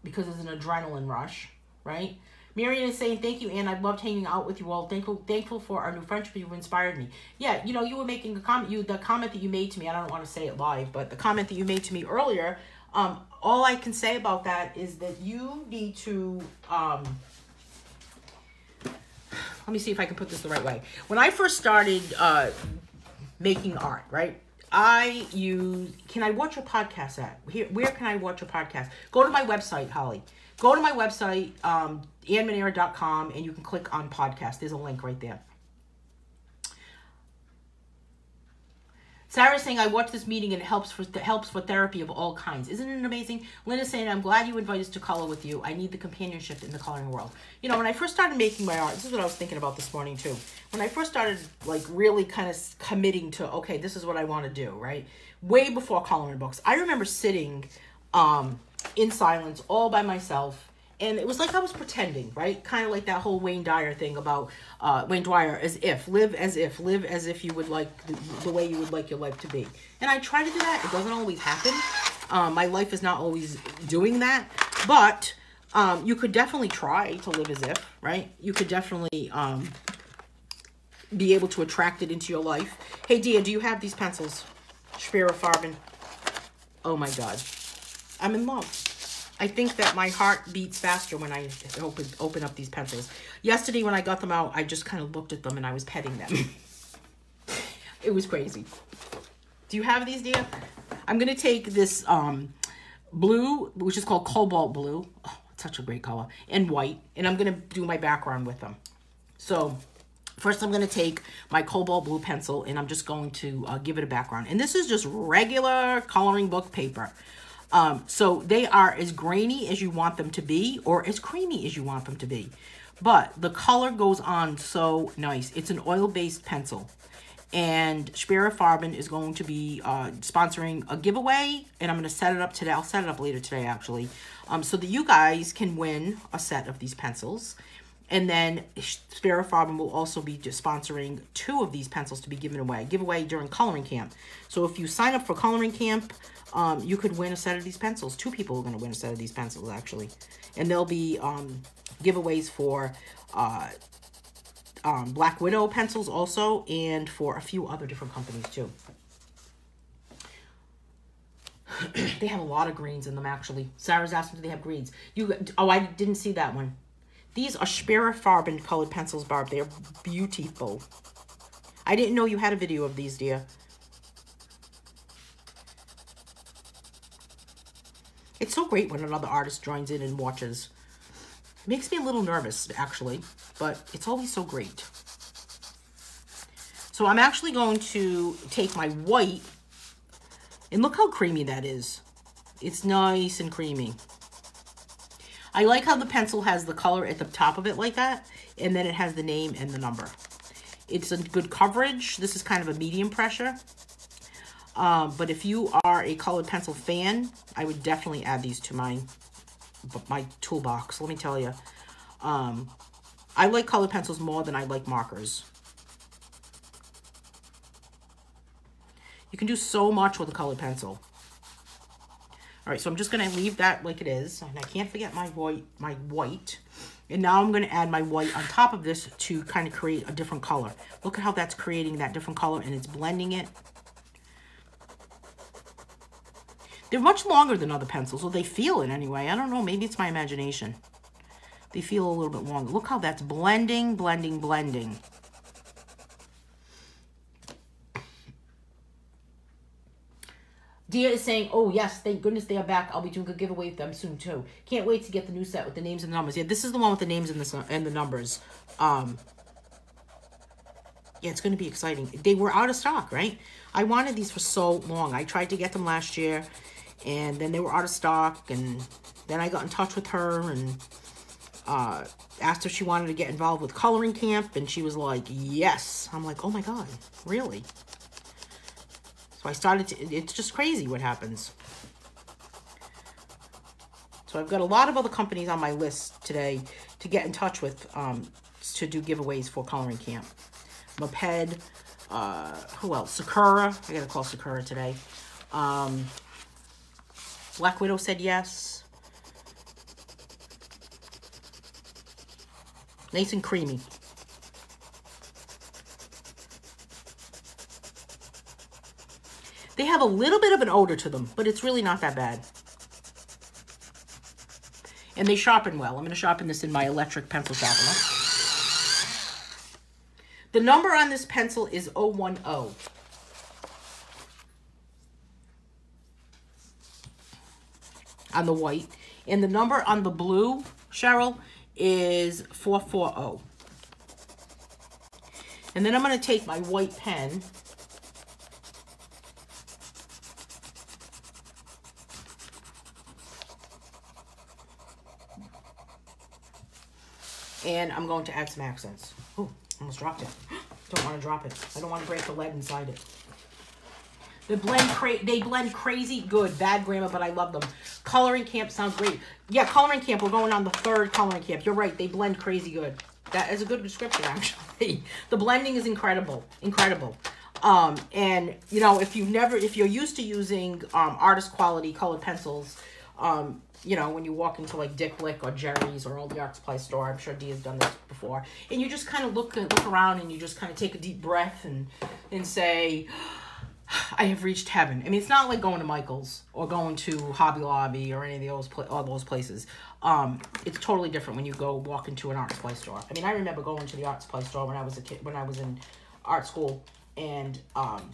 because it's an adrenaline rush, right? Marion is saying, thank you, Anne. I loved hanging out with you all. Thankful thankful for our new friendship. You've inspired me. Yeah, you know, you were making a comment. You The comment that you made to me, I don't want to say it live, but the comment that you made to me earlier, um, all I can say about that is that you need to... Um, let me see if I can put this the right way. When I first started uh, making art, right? I use, can I watch your podcast at? Here, where can I watch your podcast? Go to my website, Holly. Go to my website, um, annemanera.com, and you can click on podcast. There's a link right there. Sarah's saying, I watched this meeting and it helps for helps for therapy of all kinds. Isn't it amazing? Linda's saying, I'm glad you invited us to color with you. I need the companionship in the coloring world. You know, when I first started making my art, this is what I was thinking about this morning too. When I first started like really kind of committing to, okay, this is what I want to do, right? Way before coloring books. I remember sitting um, in silence all by myself and it was like I was pretending, right? Kind of like that whole Wayne Dyer thing about uh, Wayne Dyer, as if, live as if, live as if you would like the, the, way you would like your life to be. And I try to do that. It doesn't always happen. Um, my life is not always doing that, but um, you could definitely try to live as if, right? You could definitely um, be able to attract it into your life. Hey, Dia, do you have these pencils? Schwerer Farben. Oh my God. I'm in love. I think that my heart beats faster when I open open up these pencils. Yesterday when I got them out, I just kind of looked at them and I was petting them. <laughs> it was crazy. Do you have these, Dia? I'm going to take this um, blue, which is called cobalt blue. Oh, such a great color. And white. And I'm going to do my background with them. So First, I'm going to take my cobalt blue pencil and I'm just going to uh, give it a background. And this is just regular coloring book paper. Um, so they are as grainy as you want them to be or as creamy as you want them to be. But the color goes on so nice. It's an oil-based pencil. And Schwerer Farben is going to be uh, sponsoring a giveaway. And I'm going to set it up today. I'll set it up later today, actually. Um, so that you guys can win a set of these pencils. And then Schwerer Farben will also be sponsoring two of these pencils to be given away. Giveaway during coloring camp. So if you sign up for coloring camp, um, you could win a set of these pencils. Two people are going to win a set of these pencils, actually. And there'll be um, giveaways for uh, um, Black Widow pencils also, and for a few other different companies, too. <clears throat> they have a lot of greens in them, actually. Sarah's asking, do they have greens? You, Oh, I didn't see that one. These are Schwerer Farben colored pencils, Barb. They're beautiful. I didn't know you had a video of these, Dia. It's so great when another artist joins in and watches. It makes me a little nervous, actually, but it's always so great. So I'm actually going to take my white, and look how creamy that is. It's nice and creamy. I like how the pencil has the color at the top of it like that, and then it has the name and the number. It's a good coverage. This is kind of a medium pressure. Um, but if you are a colored pencil fan, I would definitely add these to my, my toolbox. Let me tell you. Um, I like colored pencils more than I like markers. You can do so much with a colored pencil. All right, so I'm just going to leave that like it is. And I can't forget my white, my white. And now I'm going to add my white on top of this to kind of create a different color. Look at how that's creating that different color and it's blending it. They're much longer than other pencils, or they feel it anyway. I don't know, maybe it's my imagination. They feel a little bit longer. Look how that's blending, blending, blending. Dia is saying, oh, yes, thank goodness they are back. I'll be doing a giveaway with them soon, too. Can't wait to get the new set with the names and the numbers. Yeah, this is the one with the names and the, and the numbers. Um, yeah, it's going to be exciting. They were out of stock, right? I wanted these for so long. I tried to get them last year, and then they were out of stock, and then I got in touch with her and uh, asked if she wanted to get involved with coloring camp, and she was like, yes. I'm like, oh my God, really? So I started to, it's just crazy what happens. So I've got a lot of other companies on my list today to get in touch with um, to do giveaways for coloring camp. Moped, uh, who else? Sakura. I gotta call Sakura today. Um, Black Widow said yes. Nice and creamy. They have a little bit of an odor to them, but it's really not that bad. And they sharpen well. I'm going to sharpen this in my electric pencil sharpener. The number on this pencil is 010. On the white. And the number on the blue, Cheryl, is 440. And then I'm going to take my white pen And I'm going to add some accents. Oh, almost dropped it. <gasps> Don't want to drop it. I don't want to break the lead inside it. They blend they blend crazy good. Bad grammar, but I love them. Coloring camp sounds great. Yeah, coloring camp. We're going on the third coloring camp. You're right. They blend crazy good. That is a good description, <laughs> actually. the blending is incredible. Incredible. Um, and, you know, if you've never, if you're used to using um, artist quality colored pencils, um, you know, when you walk into like Dick Blick or Jerry's or all the art supply store, I'm sure Dia's done this before, and you just kind of look look around and you just kind of take a deep breath and and say, I have reached heaven. I mean, it's not like going to Michael's or going to Hobby Lobby or any of those pla- all those places. Um, it's totally different when you go walk into an art supply store. I mean, I remember going to the art supply store when I was a kid, when I was in art school, and um,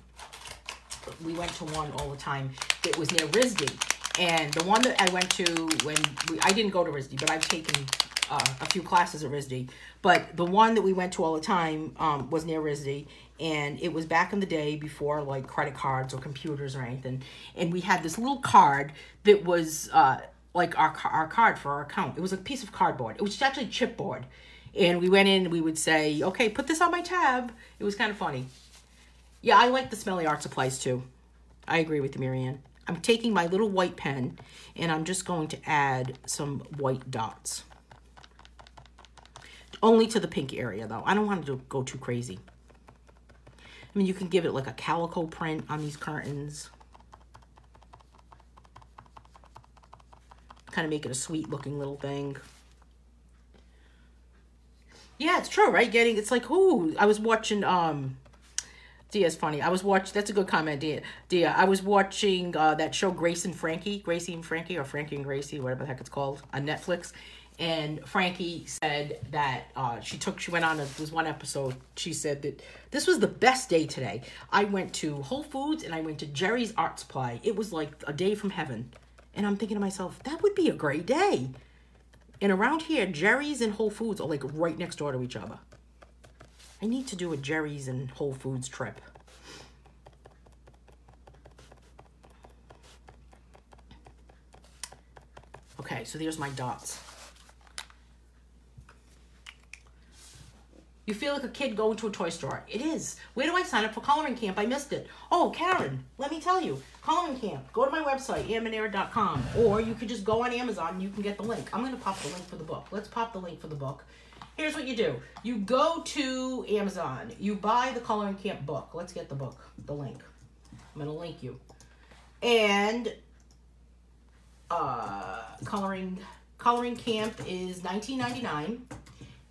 we went to one all the time. It was near RISD, and the one that I went to when we, I didn't go to RISD, but I've taken uh, a few classes at RISD. But the one that we went to all the time um, was near RISD. And it was back in the day before like credit cards or computers or anything. And we had this little card that was uh, like our, our card for our account. It was a piece of cardboard. It was actually chipboard. And we went in and we would say, okay, put this on my tab. It was kind of funny. Yeah, I like the smelly art supplies too. I agree with you, Marianne. I'm taking my little white pen and I'm just going to add some white dots. Only to the pink area though. I don't want to go too crazy. I mean, you can give it like a calico print on these curtains. Kind of make it a sweet looking little thing. Yeah, it's true, right? Getting, it's like, ooh, I was watching, um, Dia's funny. I was watching. That's a good comment, Dia. Dia. I was watching uh, that show Grace and Frankie, Gracie and Frankie, or Frankie and Gracie, whatever the heck it's called, on Netflix. And Frankie said that uh, she took. She went on. A, was one episode. She said that this was the best day today. I went to Whole Foods and I went to Jerry's Art Supply. It was like a day from heaven. And I'm thinking to myself, that would be a great day. And around here, Jerry's and Whole Foods are like right next door to each other. I need to do a Jerry's and Whole Foods trip. Okay, so there's my dots. You feel like a kid going to a toy store. It is. Where do I sign up for coloring camp? I missed it. Oh, Karen, let me tell you. Coloring camp. Go to my website, annemanera.com. Or you could just go on Amazon and you can get the link. I'm going to pop the link for the book. Let's pop the link for the book. Here's what you do. You go to Amazon. You buy the coloring camp book. Let's get the book, the link. I'm going to link you. And uh, coloring coloring camp is 19.99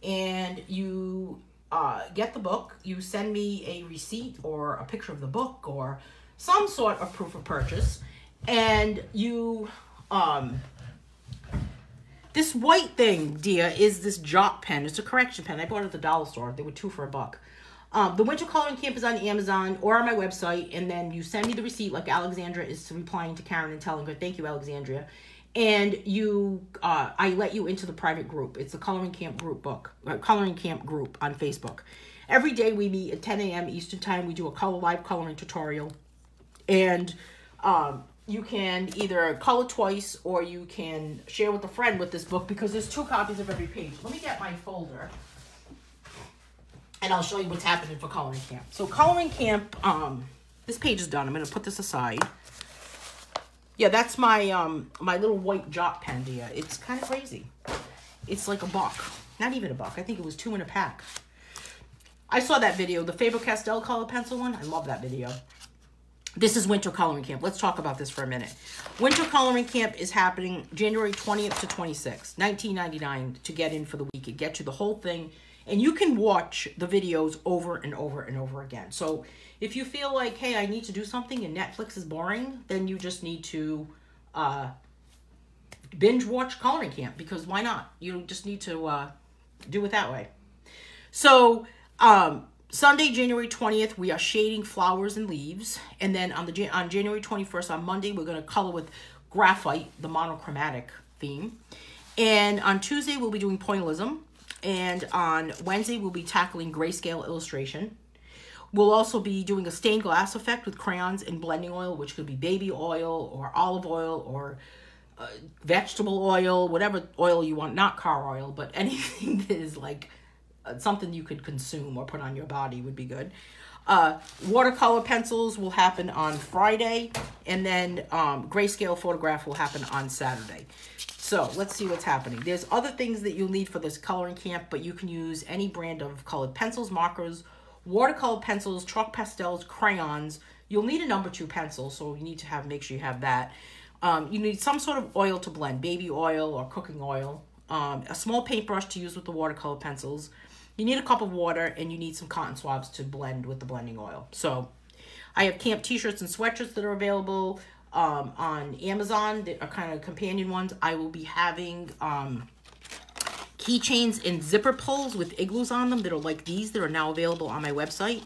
and you uh, get the book, you send me a receipt or a picture of the book or some sort of proof of purchase, and you, um, this white thing, dear, is this jot pen. It's a correction pen. I bought it at the dollar store. They were two for a buck. Um, the Winter Coloring Camp is on Amazon or on my website, and then you send me the receipt like Alexandra is replying to Karen and telling her, thank you, Alexandria and you uh, i let you into the private group. It's the coloring camp group book uh, coloring camp group on facebook. Every day we meet at 10 a.m eastern time. We do a color live coloring tutorial. And um, you can either color twice or you can share with a friend with this book because there's two copies of every page. Let me get my folder. And i'll show you what's happening for coloring camp. So coloring camp um this page is done. I'm going to put this aside yeah, that's my um my little white jot pen dear. It's kind of crazy. It's like a buck. Not even a buck. I think it was two in a pack. I saw that video, the Faber-Castell color pencil one. I love that video. This is winter coloring camp. Let's talk about this for a minute. Winter coloring camp is happening January 20th to 26th, 1999 to get in for the week. It gets you the whole thing and you can watch the videos over and over and over again. So if you feel like, hey, I need to do something and Netflix is boring, then you just need to uh, binge watch Coloring Camp because why not? You just need to uh, do it that way. So um, Sunday, January 20th, we are shading flowers and leaves. And then on the on January 21st, on Monday, we're going to color with graphite, the monochromatic theme. And on Tuesday, we'll be doing pointillism. And on Wednesday, we'll be tackling grayscale illustration. We'll also be doing a stained glass effect with crayons and blending oil, which could be baby oil or olive oil or uh, vegetable oil, whatever oil you want, not car oil, but <laughs> anything that is like uh, something you could consume or put on your body would be good. Uh, watercolor pencils will happen on Friday, and then um, grayscale photograph will happen on Saturday. So let's see what's happening. There's other things that you'll need for this coloring camp, but you can use any brand of colored pencils, markers, watercolor pencils, chalk pastels, crayons. You'll need a number two pencil, so you need to have make sure you have that. Um, you need some sort of oil to blend, baby oil or cooking oil. Um, a small paintbrush to use with the watercolor pencils. You need a cup of water and you need some cotton swabs to blend with the blending oil. So I have camp t-shirts and sweatshirts that are available um, on Amazon that are kind of companion ones. I will be having um, keychains and zipper pulls with igloos on them that are like these that are now available on my website.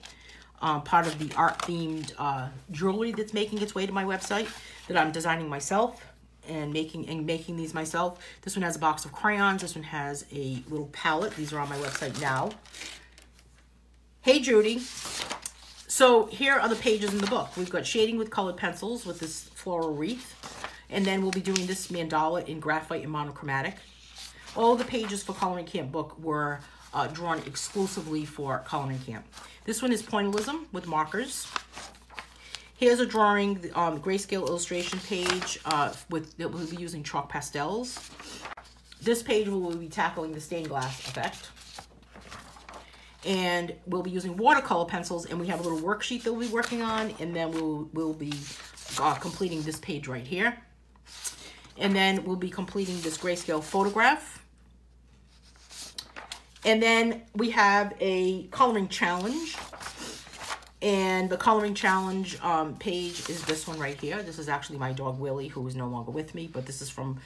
Um, part of the art themed uh, jewelry that's making its way to my website that I'm designing myself and making and making these myself. This one has a box of crayons. This one has a little palette. These are on my website now. Hey Judy, so here are the pages in the book. We've got shading with colored pencils with this floral wreath. And then we'll be doing this mandala in graphite and monochromatic. All the pages for Coloring Camp book were uh, drawn exclusively for Coloring Camp. This one is pointillism with markers. Here's a drawing, um, grayscale illustration page uh, with that we'll be using chalk pastels. This page will be tackling the stained glass effect and we'll be using watercolor pencils and we have a little worksheet that we'll be working on and then we'll, we'll be uh, completing this page right here. And then we'll be completing this grayscale photograph. And then we have a coloring challenge. And the coloring challenge um, page is this one right here. This is actually my dog Willie, who is no longer with me, but this is from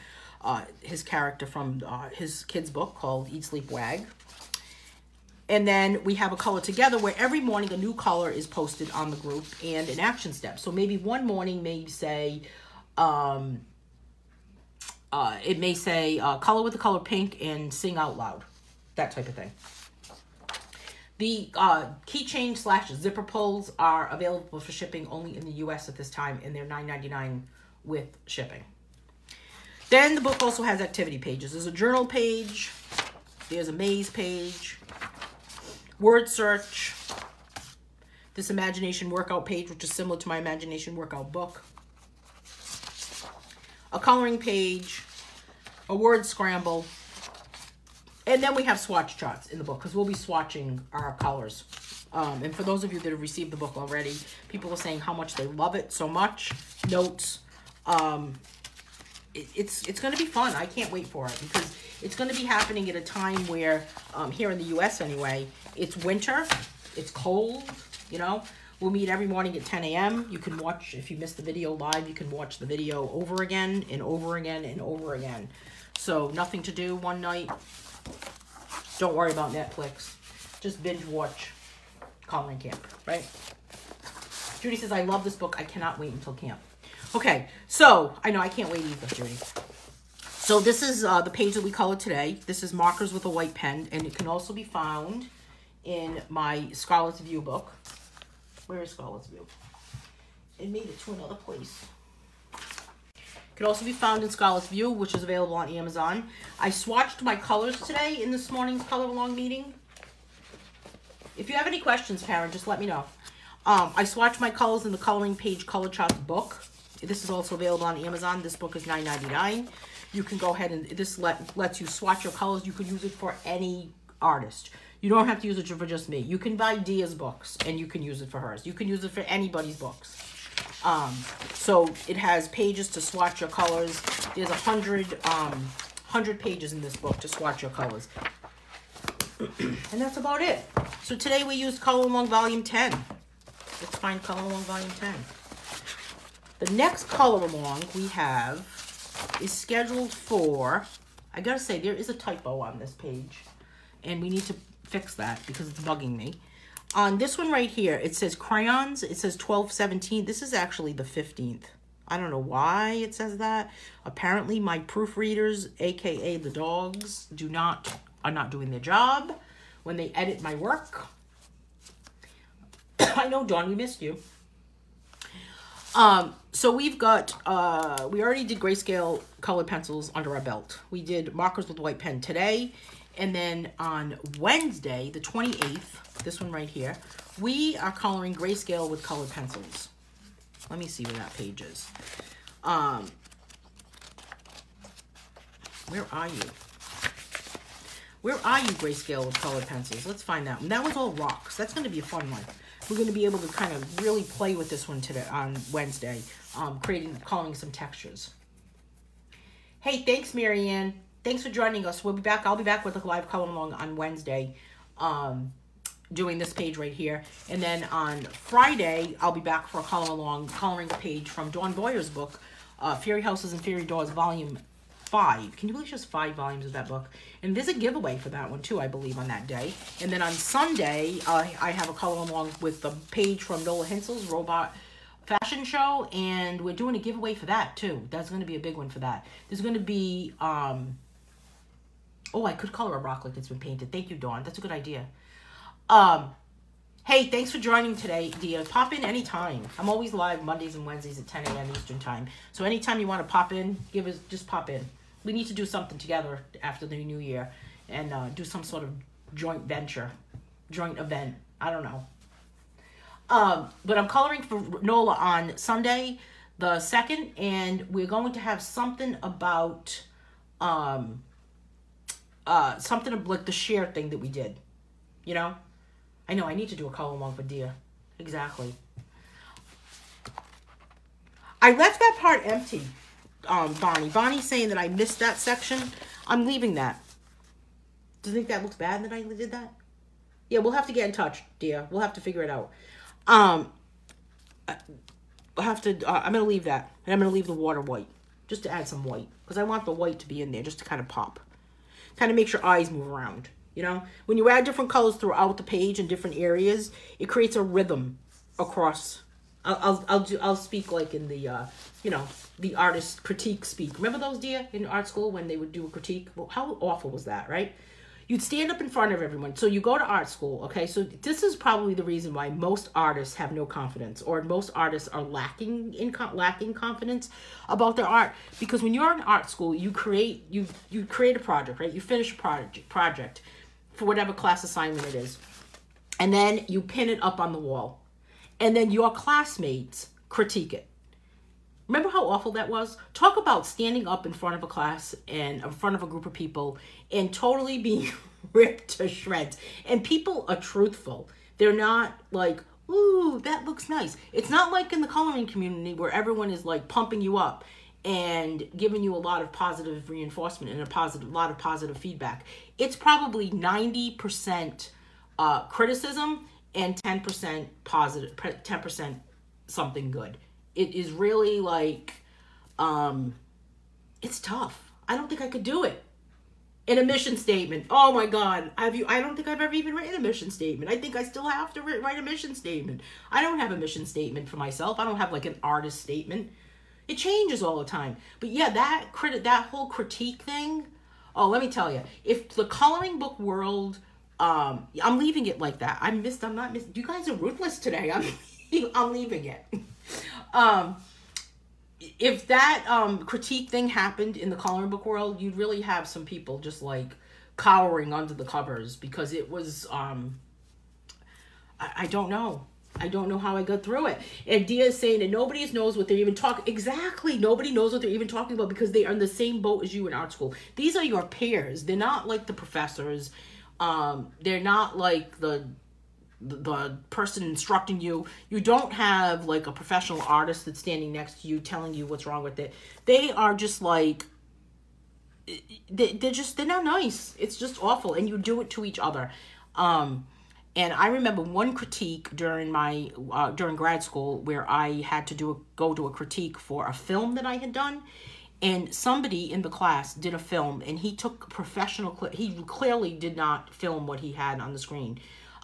uh, his character from uh, his kid's book called Eat, Sleep, Wag. And then we have a color together where every morning a new color is posted on the group and an action step. So maybe one morning may say, um, uh, it may say uh, color with the color pink and sing out loud, that type of thing. The uh, keychain slash zipper pulls are available for shipping only in the U.S. at this time, and they're $9.99 with shipping. Then the book also has activity pages. There's a journal page, there's a maze page, word search, this imagination workout page, which is similar to my imagination workout book, a coloring page, a word scramble, and then we have swatch charts in the book because we'll be swatching our colors. Um, and for those of you that have received the book already, people are saying how much they love it so much. Notes. Um, it, it's it's going to be fun. I can't wait for it because it's going to be happening at a time where, um, here in the U.S. anyway, it's winter, it's cold, you know. We'll meet every morning at 10 a.m. You can watch, if you missed the video live, you can watch the video over again and over again and over again. So nothing to do one night. Don't worry about Netflix. Just binge watch Coloring Camp, right? Judy says, I love this book. I cannot wait until camp. Okay, so I know I can't wait either, Judy. So this is uh, the page that we colored today. This is Markers with a White Pen, and it can also be found in my Scarlet's View book. Where is Scarlet's View? It made it to another place. It can also be found in Scarlet's View, which is available on Amazon. I swatched my colors today in this morning's color along meeting. If you have any questions, Karen, just let me know. Um, I swatched my colors in the Coloring Page Color Charts book. This is also available on Amazon. This book is $9.99. You can go ahead and this let, lets you swatch your colors. You could use it for any artist. You don't have to use it for just me. You can buy Dia's books and you can use it for hers. You can use it for anybody's books. Um, so it has pages to swatch your colors. There's a hundred, um, hundred pages in this book to swatch your colors. <clears throat> and that's about it. So today we used Color Along Volume 10. Let's find Color Along Volume 10. The next Color Along we have is scheduled for, I gotta say, there is a typo on this page. And we need to fix that because it's bugging me. On this one right here, it says crayons. It says 1217. This is actually the 15th. I don't know why it says that. Apparently, my proofreaders, aka the dogs, do not are not doing their job when they edit my work. <coughs> I know, Dawn, we missed you. Um, so we've got, uh, we already did grayscale colored pencils under our belt. We did markers with white pen today. And then on Wednesday, the 28th, this one right here, we are coloring grayscale with colored pencils. Let me see where that page is. Um, where are you? Where are you, grayscale with colored pencils? Let's find that one. That was all rocks. That's going to be a fun one. We're going to be able to kind of really play with this one today on Wednesday, um, creating, coloring some textures. Hey, thanks, Marianne thanks for joining us. We'll be back. I'll be back with a live color along on Wednesday, um, doing this page right here. And then on Friday, I'll be back for a color along coloring a page from Dawn Boyer's book, uh, Fairy Houses and Fairy Doors, Volume 5. Can you believe just five volumes of that book? And there's a giveaway for that one too, I believe, on that day. And then on Sunday, uh, I have a color along with the page from Nola Hinsel's Robot fashion show and we're doing a giveaway for that too that's going to be a big one for that there's going to be um Oh, I could color a rock like it's been painted. Thank you, Dawn. That's a good idea. Um, hey, thanks for joining today, Dia. Pop in anytime. I'm always live Mondays and Wednesdays at 10 a.m. Eastern Time. So anytime you want to pop in, give us just pop in. We need to do something together after the new year and uh, do some sort of joint venture, joint event. I don't know. Um, but I'm coloring for Nola on Sunday, the 2nd, and we're going to have something about um, uh, something like the share thing that we did. You know? I know, I need to do a along for Dia. Exactly. I left that part empty, um, Bonnie. Bonnie's saying that I missed that section. I'm leaving that. Do you think that looks bad that I did that? Yeah, we'll have to get in touch, Dia. We'll have to figure it out. Um, I'll have to, uh, I'm going to leave that. And I'm going to leave the water white. Just to add some white. Because I want the white to be in there, just to kind of pop kind of makes your eyes move around. You know, when you add different colors throughout the page in different areas, it creates a rhythm across I'll I'll I'll, do, I'll speak like in the uh, you know the artist critique speak. Remember those, dear, in art school when they would do a critique? Well, how awful was that, right? You'd stand up in front of everyone. So you go to art school, okay? So this is probably the reason why most artists have no confidence, or most artists are lacking in lacking confidence about their art. Because when you're in art school, you create you you create a project, right? You finish a project project for whatever class assignment it is, and then you pin it up on the wall, and then your classmates critique it Remember how awful that was? Talk about standing up in front of a class and in front of a group of people and totally being <laughs> ripped to shreds. And people are truthful. They're not like, ooh, that looks nice. It's not like in the coloring community where everyone is like pumping you up and giving you a lot of positive reinforcement and a positive lot of positive feedback. It's probably 90% uh, criticism and 10% positive 10% something good it is really like um it's tough. I don't think I could do it. in a mission statement. Oh my god. Have you I don't think I've ever even written a mission statement. I think I still have to write a mission statement. I don't have a mission statement for myself. I don't have like an artist statement. It changes all the time. But yeah, that crit that whole critique thing, oh, let me tell you. If the coloring book world um I'm leaving it like that. I missed I'm not missed. You guys are ruthless today. I'm <laughs> I'm leaving it. <laughs> Um, if that um, critique thing happened in the coloring book world, you'd really have some people just like cowering under the covers because it was um, I, I don't know. I don't know how I got through it. And Dia is saying that nobody knows what they're even talking. Exactly. Nobody knows what they're even talking about because they are in the same boat as you in art school. These are your peers. They're not like the professors. Um, they're not like the the person instructing you you don't have like a professional artist that's standing next to you telling you what's wrong with it they are just like they, they're just they're not nice it's just awful and you do it to each other um and i remember one critique during my uh, during grad school where i had to do a, go to a critique for a film that i had done and somebody in the class did a film and he took professional he clearly did not film what he had on the screen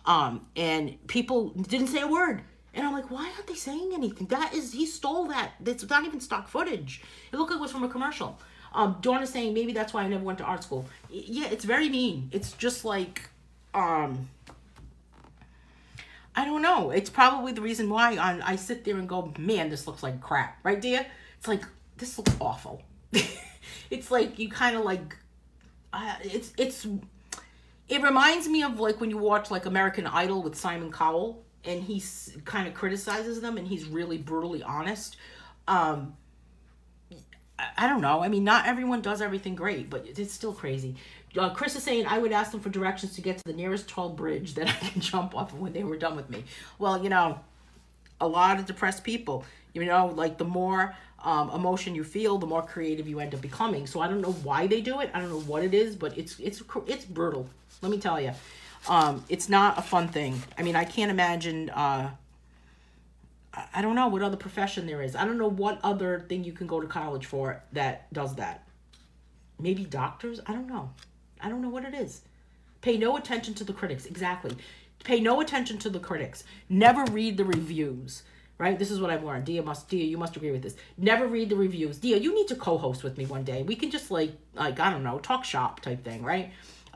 um, and people didn't say a word. And I'm like, why aren't they saying anything? That is, he stole that. That's not even stock footage. It looked like it was from a commercial. Um, Dawn is saying maybe that's why I never went to art school. Yeah, it's very mean. It's just like, um, I don't know. It's probably the reason why on I sit there and go, man, this looks like crap, right, dear? It's like this looks awful. <laughs> it's like you kind of like, uh, it's it's it reminds me of like when you watch like American Idol with Simon Cowell and he kind of criticizes them and he's really brutally honest. Um, I don't know. I mean, not everyone does everything great, but it's still crazy. Uh, Chris is saying I would ask them for directions to get to the nearest tall bridge that I can <laughs> jump off of when they were done with me. Well, you know, a lot of depressed people, you know, like the more um, emotion you feel, the more creative you end up becoming. So I don't know why they do it. I don't know what it is, but it's it's it's brutal. Let me tell you, um, it's not a fun thing. I mean, I can't imagine. Uh, I don't know what other profession there is. I don't know what other thing you can go to college for that does that. Maybe doctors. I don't know. I don't know what it is. Pay no attention to the critics. Exactly. Pay no attention to the critics. Never read the reviews right? This is what I've learned. Dia must, Dia, you must agree with this. Never read the reviews. Dia, you need to co-host with me one day. We can just like, like I don't know, talk shop type thing, right?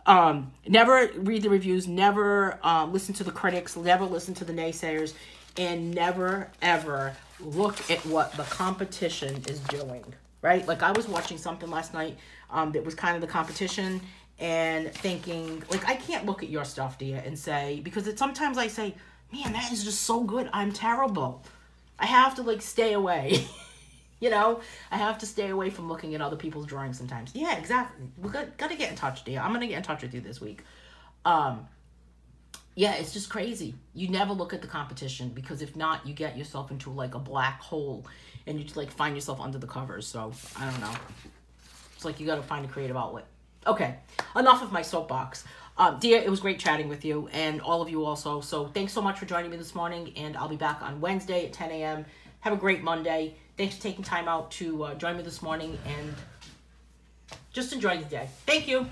Um, never read the reviews. Never um, listen to the critics. Never listen to the naysayers, and never ever look at what the competition is doing. Right? Like I was watching something last night um, that was kind of the competition, and thinking like I can't look at your stuff, dear, and say because it, sometimes I say, man, that is just so good. I'm terrible I have to like stay away. <laughs> you know, I have to stay away from looking at other people's drawings sometimes. Yeah, exactly. We got got to get in touch, dear. I'm gonna get in touch with you this week. Um, yeah, it's just crazy. You never look at the competition because if not, you get yourself into like a black hole, and you just like find yourself under the covers. So I don't know. It's like you got to find a creative outlet. Okay, enough of my soapbox. Um, dear, it was great chatting with you and all of you also. So thanks so much for joining me this morning, and I'll be back on Wednesday at 10 a.m. Have a great Monday. Thanks for taking time out to uh, join me this morning and just enjoy the day. Thank you.